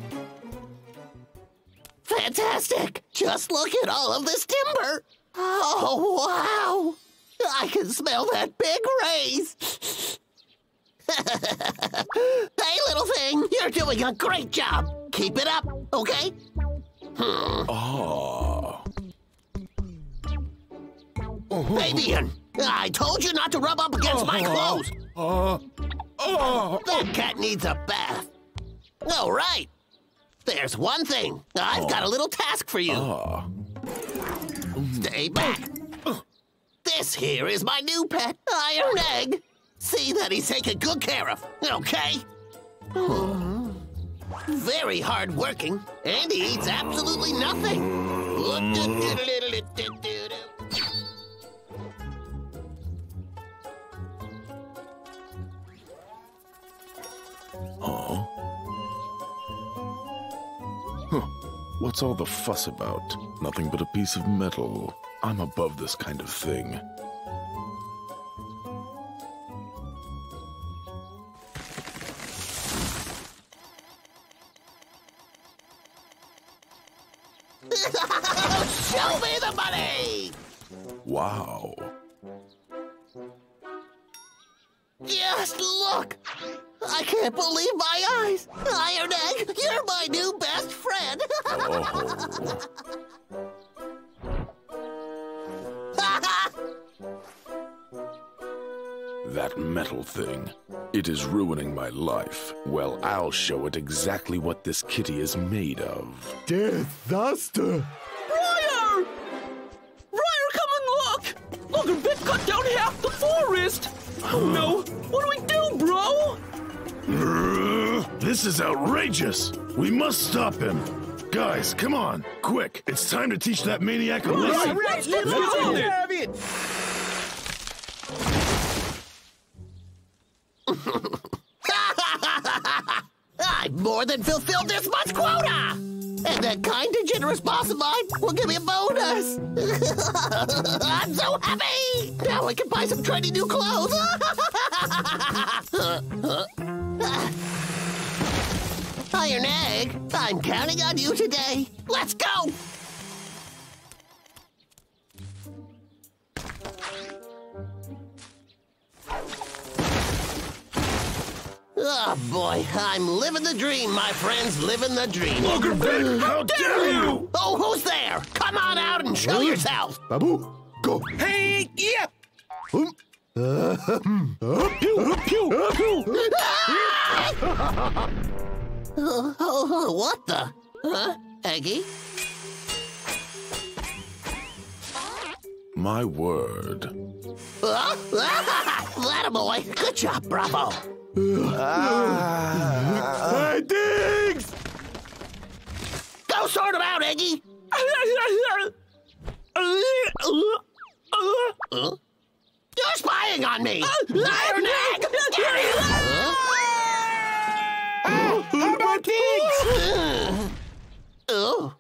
Fantastic! Just look at all of this timber! Oh, wow! I can smell that big raise! Hey, little thing, you're doing a great job. Keep it up, okay? Hmm. Oh. Fabian, I told you not to rub up against my clothes. Uh, uh, that cat needs a bath. All right. There's one thing. I've got a little task for you. uh. Stay back. This here is my new pet, Iron Egg. See that he's taken good care of, okay? Very hard working, and he eats absolutely nothing. Huh? Huh. What's all the fuss about? Nothing but a piece of metal. I'm above this kind of thing. Show me the money! Wow. Just look! I can't believe my eyes! Iron Egg, you're my new best friend! Oh. That metal thing. It is ruining my life. Well, I'll show it exactly what this kitty is made of. Death, Disaster! Briar! Briar, come and look! Logger Vic cut down half the forest! Oh no! What do we do, bro? This is outrageous! We must stop him! Guys, come on, quick! It's time to teach that maniac a lesson! Let's get on it! I've more than fulfilled this month's quota! And that kind and generous boss of mine will give me a bonus! I'm so happy! Now I can buy some trendy new clothes! Iron Egg, I'm counting on you today. Let's go! Oh boy, I'm living the dream, my friends, living the dream. Logger Vic, how dare you! Oh, who's there? Come on out and show yourself. Babu, go. Hey, yeah. Oh, oh, oh, what the? Huh? Eggy? My word. Huh? That a boy. Good job, bravo. Hey, Diggs! Go sort him out, Eggy. You're spying on me! Iron Egg! Him! How about Diggs? Oh.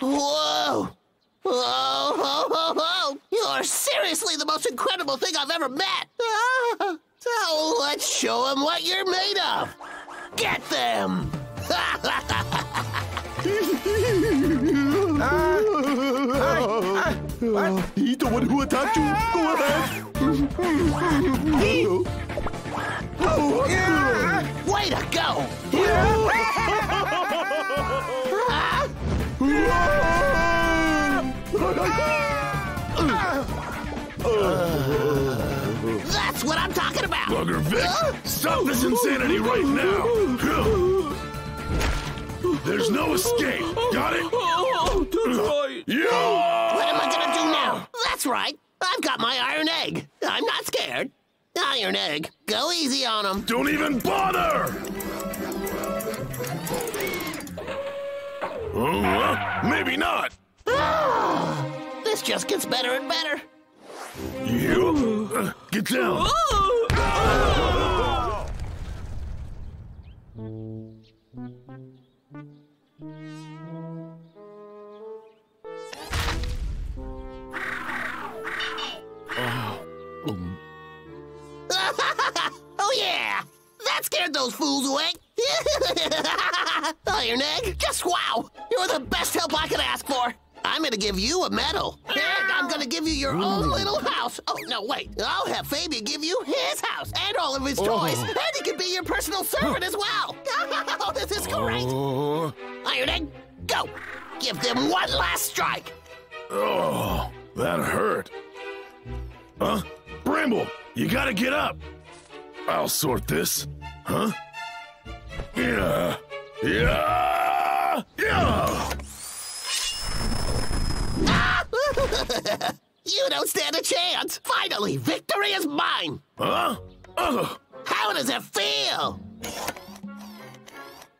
Whoa! Whoa, whoa, whoa, whoa! You're seriously the most incredible thing I've ever met! So let's show them what you're made of! Get them! He's the one who attacked you. Go ahead. Way to go! That's what I'm talking about! Logger Vic, stop this insanity right now! There's no escape, got it? That's right. Yeah! What am I gonna do now? That's right. I've got my iron egg. I'm not scared. Iron egg. Go easy on him. Don't even bother! Oh, uh, maybe not. This just gets better and better. You uh, get down. oh yeah! That scared those fools away. Oh, Iron Egg, just wow! You're the best help I could ask for. I'm gonna give you a medal. And I'm gonna give you your own little house. Oh, no, wait. I'll have Fabian give you his house and all of his oh. toys. And he can be your personal servant as well. Oh, this is great. Oh. Iron Egg, go. Give them one last strike. Oh, that hurt. Huh? Bramble, you gotta get up. I'll sort this. Huh? Yeah. Yeah. Yeah. you don't stand a chance. Finally, victory is mine. Huh? Ugh. How does it feel?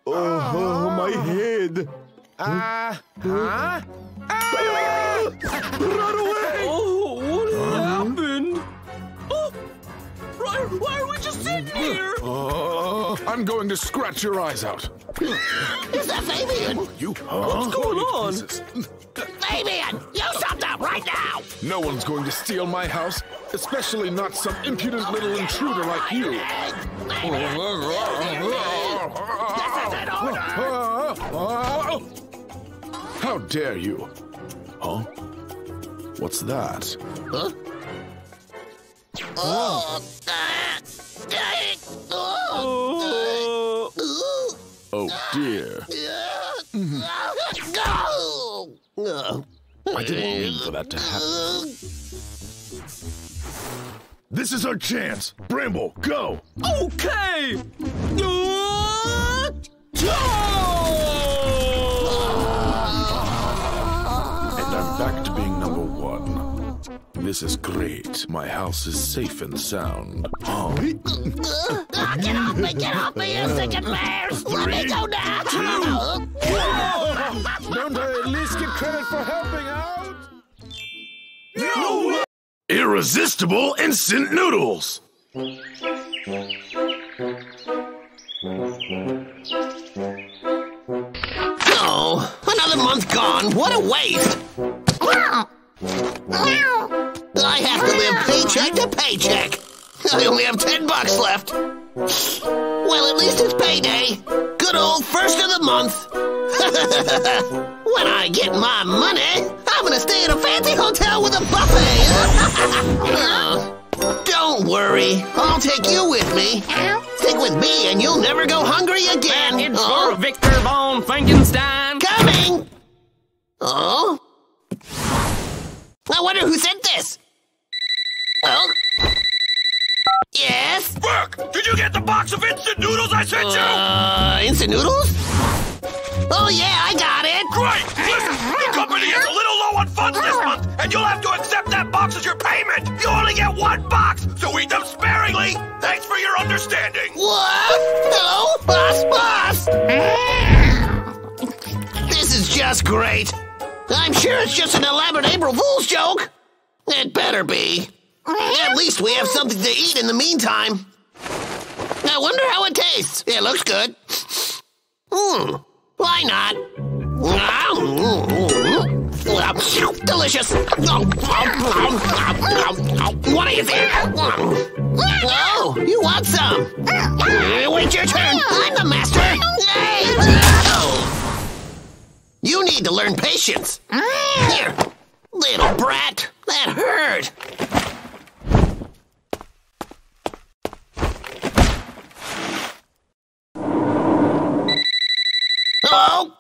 Oh, my head. Uh, huh? Run away! Oh, what happened? Oh, Briar, why are we just sitting here? Uh, I'm going to scratch your eyes out. Is that Fabian? You, huh? What's going on? Fabian, you stop that right now! No one's going to steal my house, especially not some impudent little intruder like you. How dare you? Huh? What's that? Huh? Oh, ah, oh, Oh dear. no! I didn't mean for that to happen. This is our chance. Bramble, go! Okay! Uh, This is great. My house is safe and sound. Oh. Ah, get off me! Get off me, you stinking bears! Let me go now! Don't I at least get credit for helping out? No! Irresistible instant noodles! Oh, another month gone. What a waste. I have to live paycheck to paycheck. I only have 10 bucks left. Well, at least it's payday. Good old first of the month. when I get my money, I'm gonna stay in a fancy hotel with a buffet. Oh, don't worry, I'll take you with me. Stick with me and you'll never go hungry again. It's Oh. for Victor von Frankenstein. Coming! Oh? I wonder who sent this? Oh? Yes? Burke, did you get the box of instant noodles I sent you? Uh, instant noodles? Oh yeah, I got it! Great! Listen, the company is a little low on funds this month, and you'll have to accept that box as your payment! You only get one box, so eat them sparingly! Thanks for your understanding! What? Hello? Boss, boss! This is just great. I'm sure it's just an elaborate April Fool's joke. It better be. At least we have something to eat in the meantime. I wonder how it tastes. It looks good. Hmm. Why not? Delicious. What do you think? Oh, you want some? Wait your turn. I'm the master. You need to learn patience. Here, little brat. That hurt.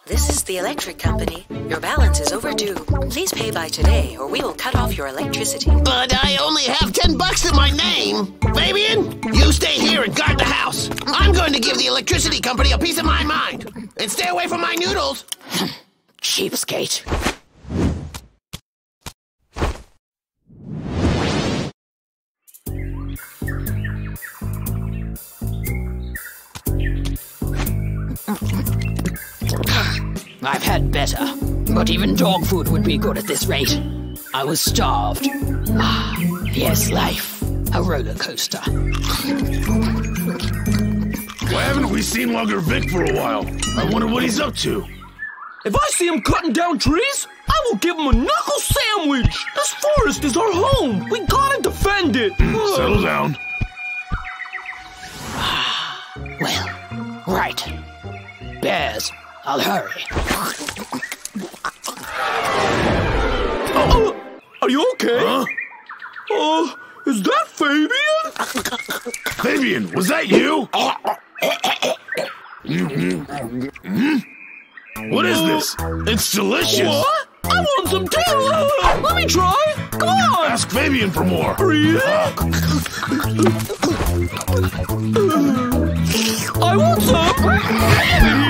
This is the electric company. Your balance is overdue. Please pay by today, or we will cut off your electricity. But I only have ten bucks in my name. Fabian, you stay here and guard the house. I'm going to give the electricity company a piece of my mind. And stay away from my noodles. Cheapskate. I've had better, but even dog food would be good at this rate. I was starved. Ah, yes, life. A roller coaster. Why haven't we seen Logger Vic for a while? I wonder what he's up to. If I see him cutting down trees, I will give him a knuckle sandwich. This forest is our home. We gotta defend it. Settle down. Well, right. Bears, I'll hurry. Oh, are you okay? Huh? Oh, is that Fabian? Fabian, was that you? Mhm. What is this? It's delicious. What? I want some too. Let me try. Come on. Ask Fabian for more. Really? I want some.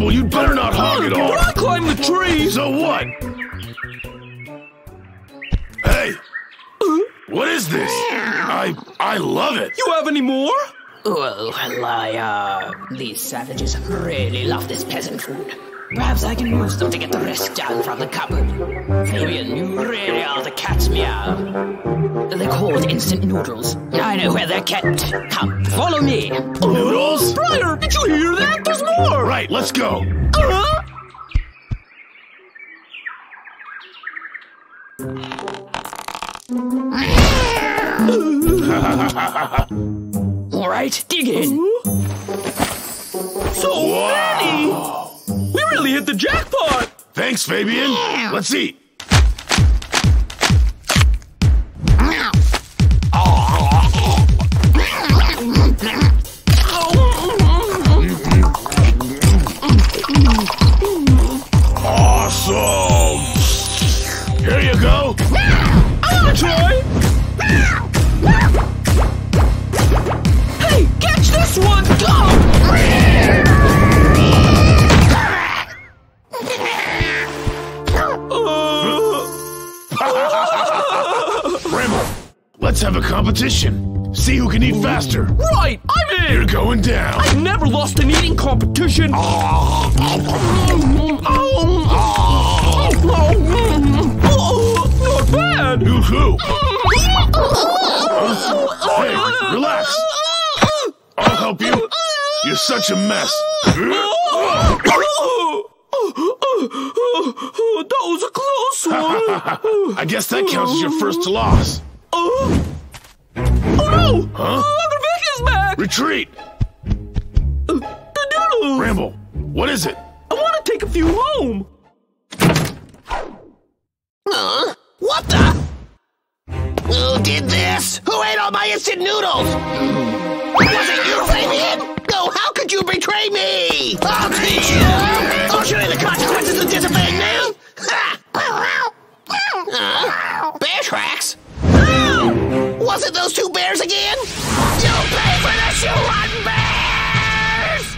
Here. Got it. Bramble, you'd better not hog it all. But I climbed the tree. So what? Hey! What is this? I I love it. You have any more? Well, well, I, uh, these savages really love this peasant food. Perhaps I can use them to get the rest down from the cupboard. Fabian, you really are the cat's meow. They're called instant noodles. I know where they're kept. Come, follow me. Noodles? Briar, did you hear that? There's more. Right, let's go. Uh, All right, dig in. so many. We really hit the jackpot. Thanks, Fabian. Let's eat. Awesome! Here you go! Ah! Troy! Hey, catch this one! Go! uh. Let's have a competition. See who can eat faster. Right, I'm in! You're going down. I've never lost an eating competition! Ah. Not bad! Yoo-hoo! Hey, relax. I'll help you. You're such a mess. that was a close one! I guess that counts as your first loss. Uh, Oh! Huh? Uncle Vic is back! Retreat! The noodles! Bramble, what is it? I want to take a few home! Huh? What the? Who did this? Who ate all my instant noodles? Was it you, Fabian? No, how could you betray me? I'll teach you! I'll show you the consequences of disobeying me! Ha! Huh? Bear tracks? Was it those two bears again? You'll pay for this, you rotten bears!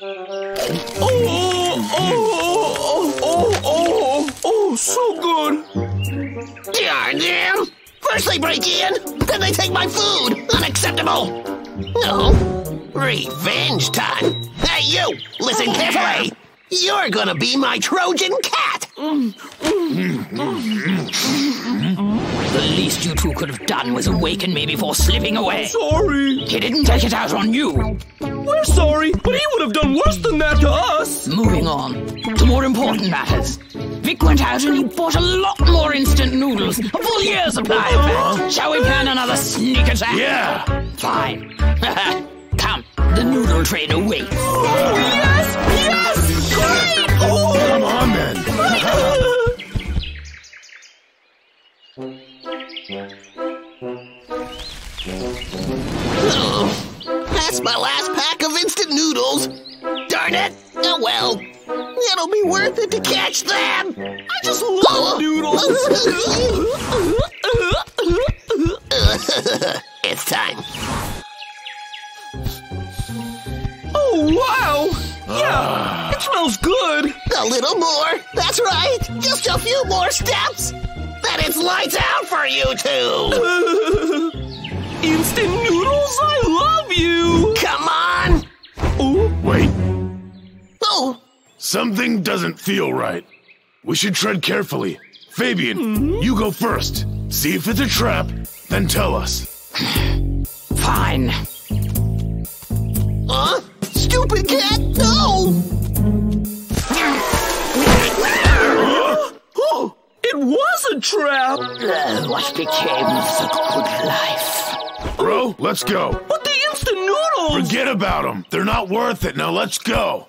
Oh, oh, oh, oh, oh, oh, oh so good! Them! First they break in, then they take my food! Unacceptable! No. Revenge time! Hey, you! Listen carefully! You're gonna be my Trojan cat! Mm. Mm. Mm. The least you two could have done was awaken me before slipping away. Sorry! He didn't take it out on you. We're sorry, but he would have done worse than that to us! Moving on to more important matters. Vic went out and he bought a lot more instant noodles. A full year's supply, in fact. Uh-huh. Shall we plan another sneak attack? Yeah! Fine. Come, the noodle train awaits. Oh, yes! Yes! Great! Oh, that's my last pack of instant noodles! Darn it! Oh well. It'll be worth it to catch them! I just love noodles! it's time. Oh, wow! Yeah, it smells good! A little more. That's right. Just a few more steps. Then it's lights out for you two. Instant noodles, I love you! Come on. Oh, Wait, Oh, something doesn't feel right. We should tread carefully. Fabian, Mm-hmm. you go first. See if it's a trap, then tell us. Fine. huh? Stupid cat. No. oh, it was a trap! Uh, what became of the good life? Bro, let's go. But the instant noodles! Forget about them. They're not worth it. Now let's go.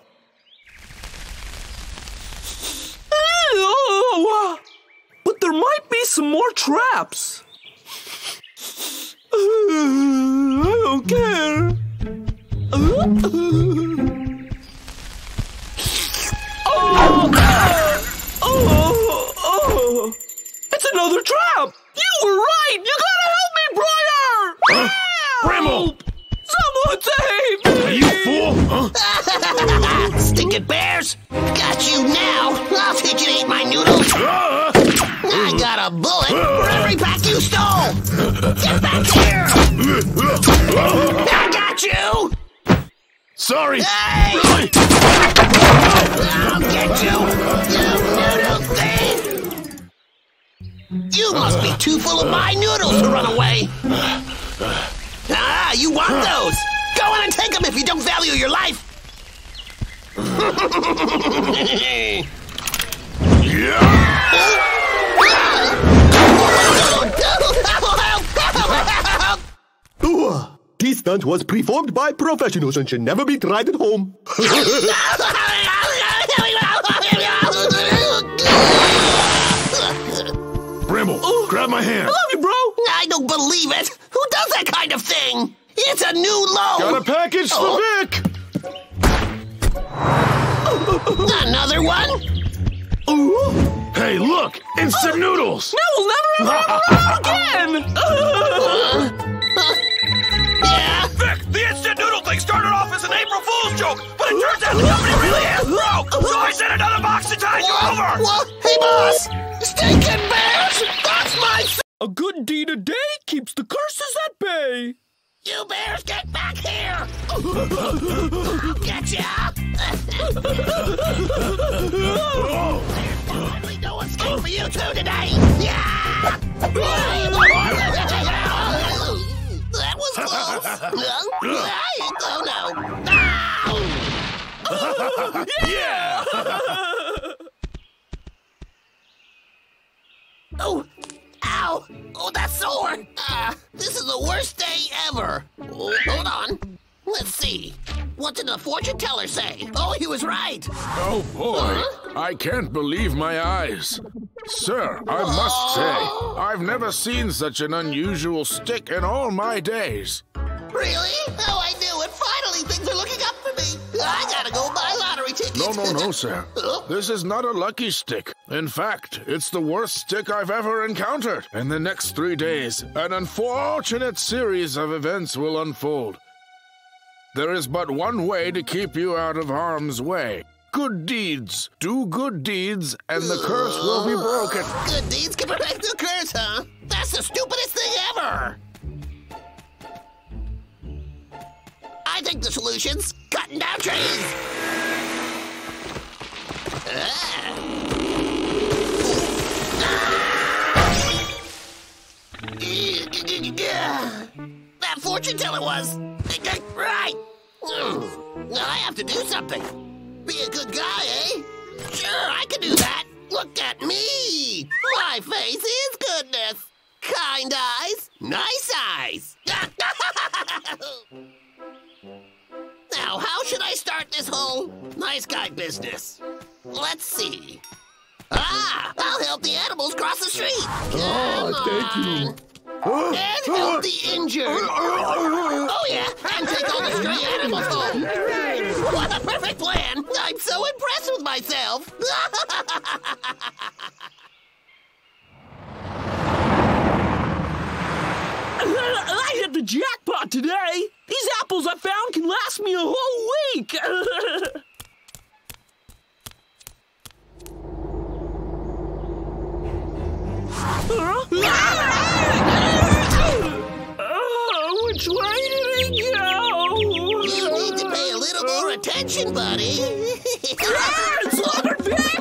Oh, but there might be some more traps. I don't care. Oh, oh, oh. It's another trap. You were right. You gotta help me, Briar. Bramble! Someone save me. Are you fool? Huh? Stinking bears. Got you now. I'll teach you to eat my noodles. Ah! I got a bullet for every pack you stole. Get back here. I got you. Sorry. Hey. Really? I'll get you. You noodle thief. You must be too full of my noodles to run away. Ah, you want those? Go on and take them if you don't value your life. Ooh, this stunt was performed by professionals and should never be tried at home. Grab my hand. I love you, bro. I don't believe it. Who does that kind of thing? It's a new low. Got a package for oh. Vic. Another one? Hey, look! Instant oh. noodles! No, we'll never ever ever ever again! Uh. Vic, the instant noodle thing started off as an April Fool's joke, but it turns out the company really is broke! So I sent another box to tide you over! What? Hey, boss! Stinking bears! A deed a day keeps the curses at bay. You bears, get back here! I'll get ya! Finally, no escape for you two today! Yeah! That was close! oh no! yeah! Oh! Ow! Oh, that's sore! Uh, this is the worst day ever! Oh, hold on. Let's see. What did the fortune teller say? Oh, he was right! Oh boy, I can't believe my eyes. Sir, I must say, I've never seen such an unusual stick in all my days. Really? Oh, I knew it! Finally, things are looking up for me! I gotta go buy lottery tickets! No, no, no, sir. Oh. This is not a lucky stick. In fact, it's the worst stick I've ever encountered. In the next three days, an unfortunate series of events will unfold. There is but one way to keep you out of harm's way. Good deeds. Do good deeds, and the curse will be broken. Good deeds can protect the curse, huh? That's the stupidest thing ever! I think the solution's cutting down trees! Ah. That fortune teller was right. I have to do something. Be a good guy, eh? Sure, I can do that. Look at me. My face is goodness. Kind eyes, nice eyes. now, how should I start this whole nice guy business? Let's see. Ah, I'll help the animals cross the street. Oh, thank you. And help the injured. Oh, yeah, and take all the stray animals home. What a perfect plan. I'm so impressed with myself. The jackpot today. These apples I found can last me a whole week. Oh, which way did he go? You need to pay a little more attention, buddy. it's Lord Vic!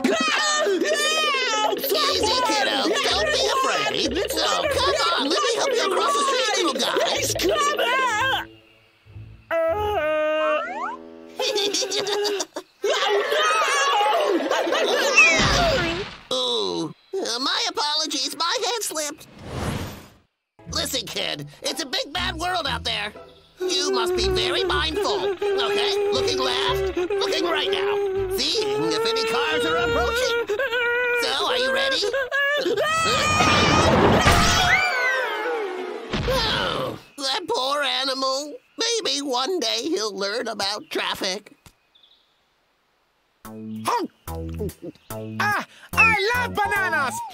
Easy, kiddo. Don't be afraid. So, come on, let me help you across the street, Ooh, uh, my apologies. My head slipped. Listen, kid, it's a big bad world out there. You must be very mindful. Okay, looking left, looking right now, seeing if any cars are approaching. So, are you ready? that poor animal. Maybe one day he'll learn about traffic. Ah, I love bananas!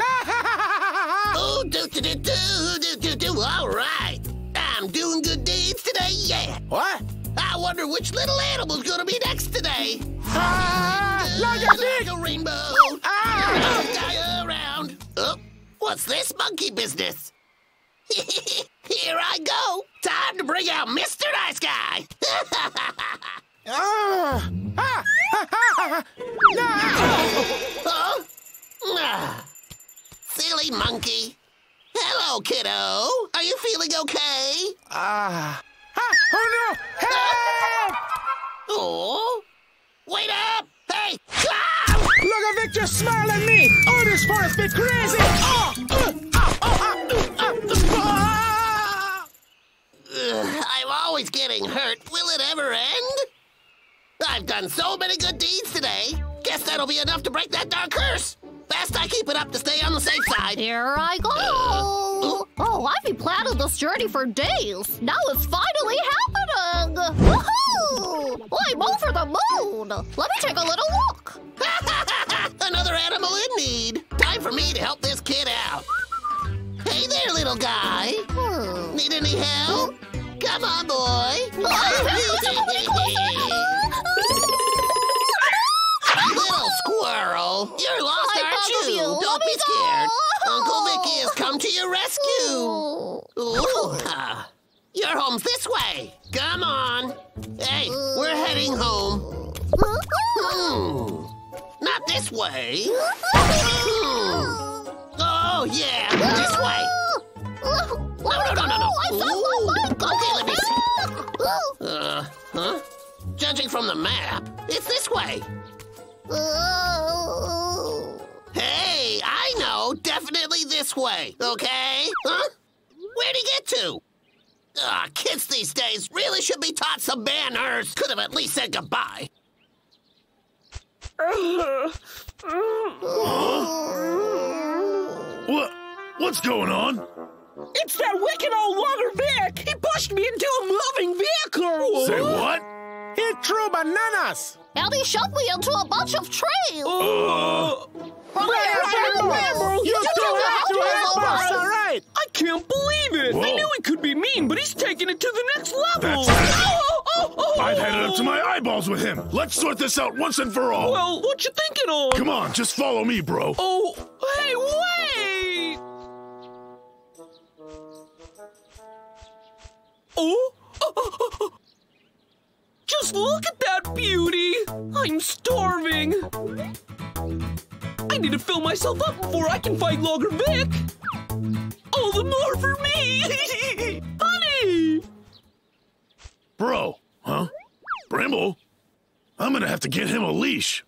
oh, do do do do do do do. All right, I'm doing good deeds today. Yeah. What? I wonder which little animal's gonna be next today. Ah, like a like a rainbow. Ah! Guy around. Oh, what's this monkey business? Here I go. Time to bring out Mr. Nice Guy. Ah! Ah! Ah. Silly monkey. Hello, kiddo. Are you feeling okay? Ah! Ah! Oh no! Help! Oh, wait up! Hey! Ah! Look at Victor smile at me! Oh, this forest bit crazy! Uh, oh, Ugh, I'm always getting hurt. Will it ever end? I've done so many good deeds today. Guess that'll be enough to break that dark curse. Best I keep it up to stay on the safe side. Here I go. oh, I've been planning this journey for days. Now it's finally happening. Woohoo! I'm over the moon. Let me take a little look. Another animal in need. Time for me to help this kid out. Hey there, little guy. Hmm. Need any help? Come on, boy. little squirrel, you're lost, I aren't you? you. Don't be scared. go. Uncle Vicky has come to your rescue. Ooh. Your home's this way. Come on. Hey, we're heading home. Hmm. Not this way. Hmm. Oh, yeah, this way. No, no, no, no, no. Ooh. Okay, let me see. Uh, huh? Judging from the map, it's this way. Hey, I know. Definitely this way, okay? Huh? Where'd he get to? Ah, kids these days really should be taught some manners. Could have at least said goodbye. What? What's going on? It's that wicked old Logger Vic! He pushed me into a moving vehicle! Say what? He threw bananas! And he shoved me into a bunch of trees! Oh! Bramble, You took don't have to house help us, all right? I can't believe it! I knew he could be mean, but he's taking it to the next level! That's- oh oh, oh, oh, oh. I've had it up to my eyeballs with him. Let's sort this out once and for all. Well, what you thinking on? Come on, just follow me, bro. Oh, hey, wait! Oh, just look at that beauty! I'm starving. I need to fill myself up before I can fight Logger Vic. All the more for me, honey. Bro, huh? Bramble? I'm gonna have to get him a leash.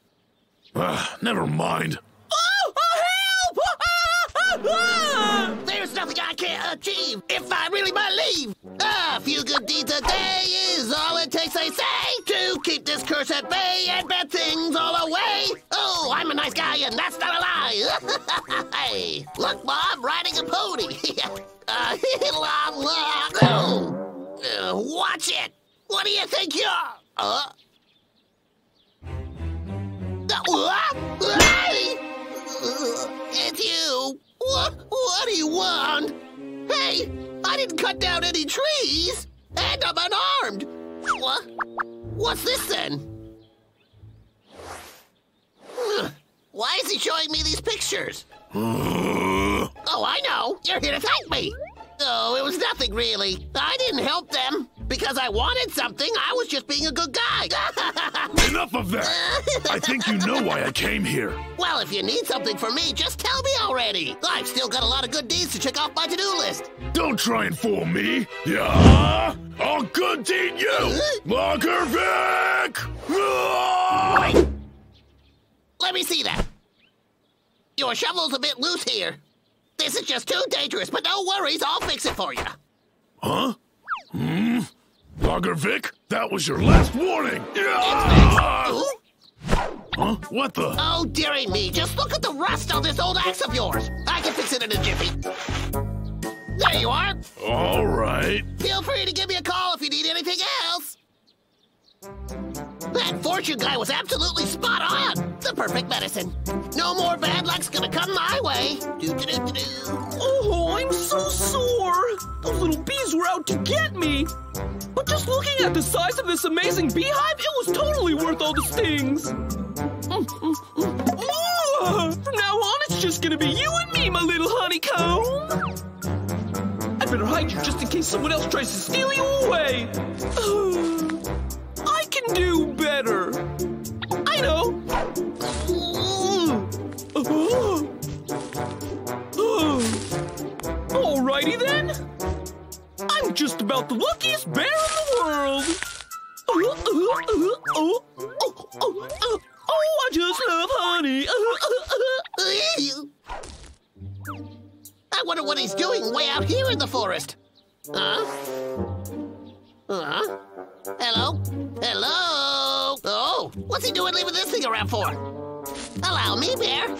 Ah, never mind. Oh, achieve if I really believe. A few good deeds a day is all it takes, they say, to keep this curse at bay and bad things all away. Oh, I'm a nice guy, and that's not a lie. hey, look, Bob, riding a pony. uh, long, long. Oh, uh, watch it. What do you think you're? Uh. Uh! Uh, It's you. What? What do you want? Hey, I didn't cut down any trees, and I'm unarmed. What? What's this then? Why is he showing me these pictures? Oh, I know. You're here to thank me. Oh, it was nothing really. I didn't help them because I wanted something. I was just being a good guy. Enough of that! I think you know why I came here. well, if you need something from me, just tell me already. I've still got a lot of good deeds to check off my to-do list. Don't try and fool me. Yeah, I'll good deed you. Ah! Let me see that. Your shovel's a bit loose here. This is just too dangerous, but no worries, I'll fix it for you. Huh? Vic, that was your last warning. Huh? What the? Oh, dearie me, just look at the rust on this old axe of yours. I can fix it in a jiffy. There you are. All right. Feel free to give me a call if you need anything else. That fortune guy was absolutely spot on. The perfect medicine. No more bad luck's gonna come my way. Do-do-do-do-do. Oh, I'm so sore! Those little bees were out to get me! But just looking at the size of this amazing beehive, it was totally worth all the stings! Mm, mm, mm. Ugh! From now on, it's just gonna be you and me, my little honeycomb! I better hide you just in case someone else tries to steal you away! Do better! I know! Alrighty then. I'm just about the luckiest bear in the world. Oh, I just love honey. I wonder what he's doing way out here in the forest. Huh? Huh? Hello? Hello? Oh, what's he doing leaving this thing around for? Allow me, Bear.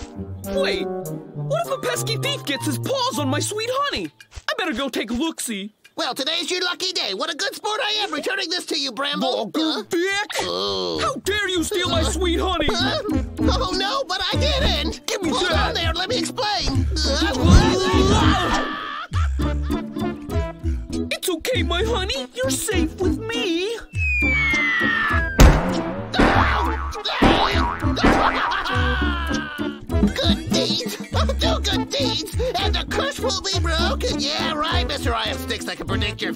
Wait, what if a pesky thief gets his paws on my sweet honey? I better go take a look-see. Well, today's your lucky day. What a good sport I am returning this to you, Bramble. Logger Vic! Oh. How dare you steal my sweet honey? Huh? Oh, no, but I didn't. Give me Hold that. on there. Let me explain. okay, my honey. You're safe with me. Good deeds! Do good deeds! And the curse will be broken! Yeah, right, Mr. Iron Sticks. I can predict your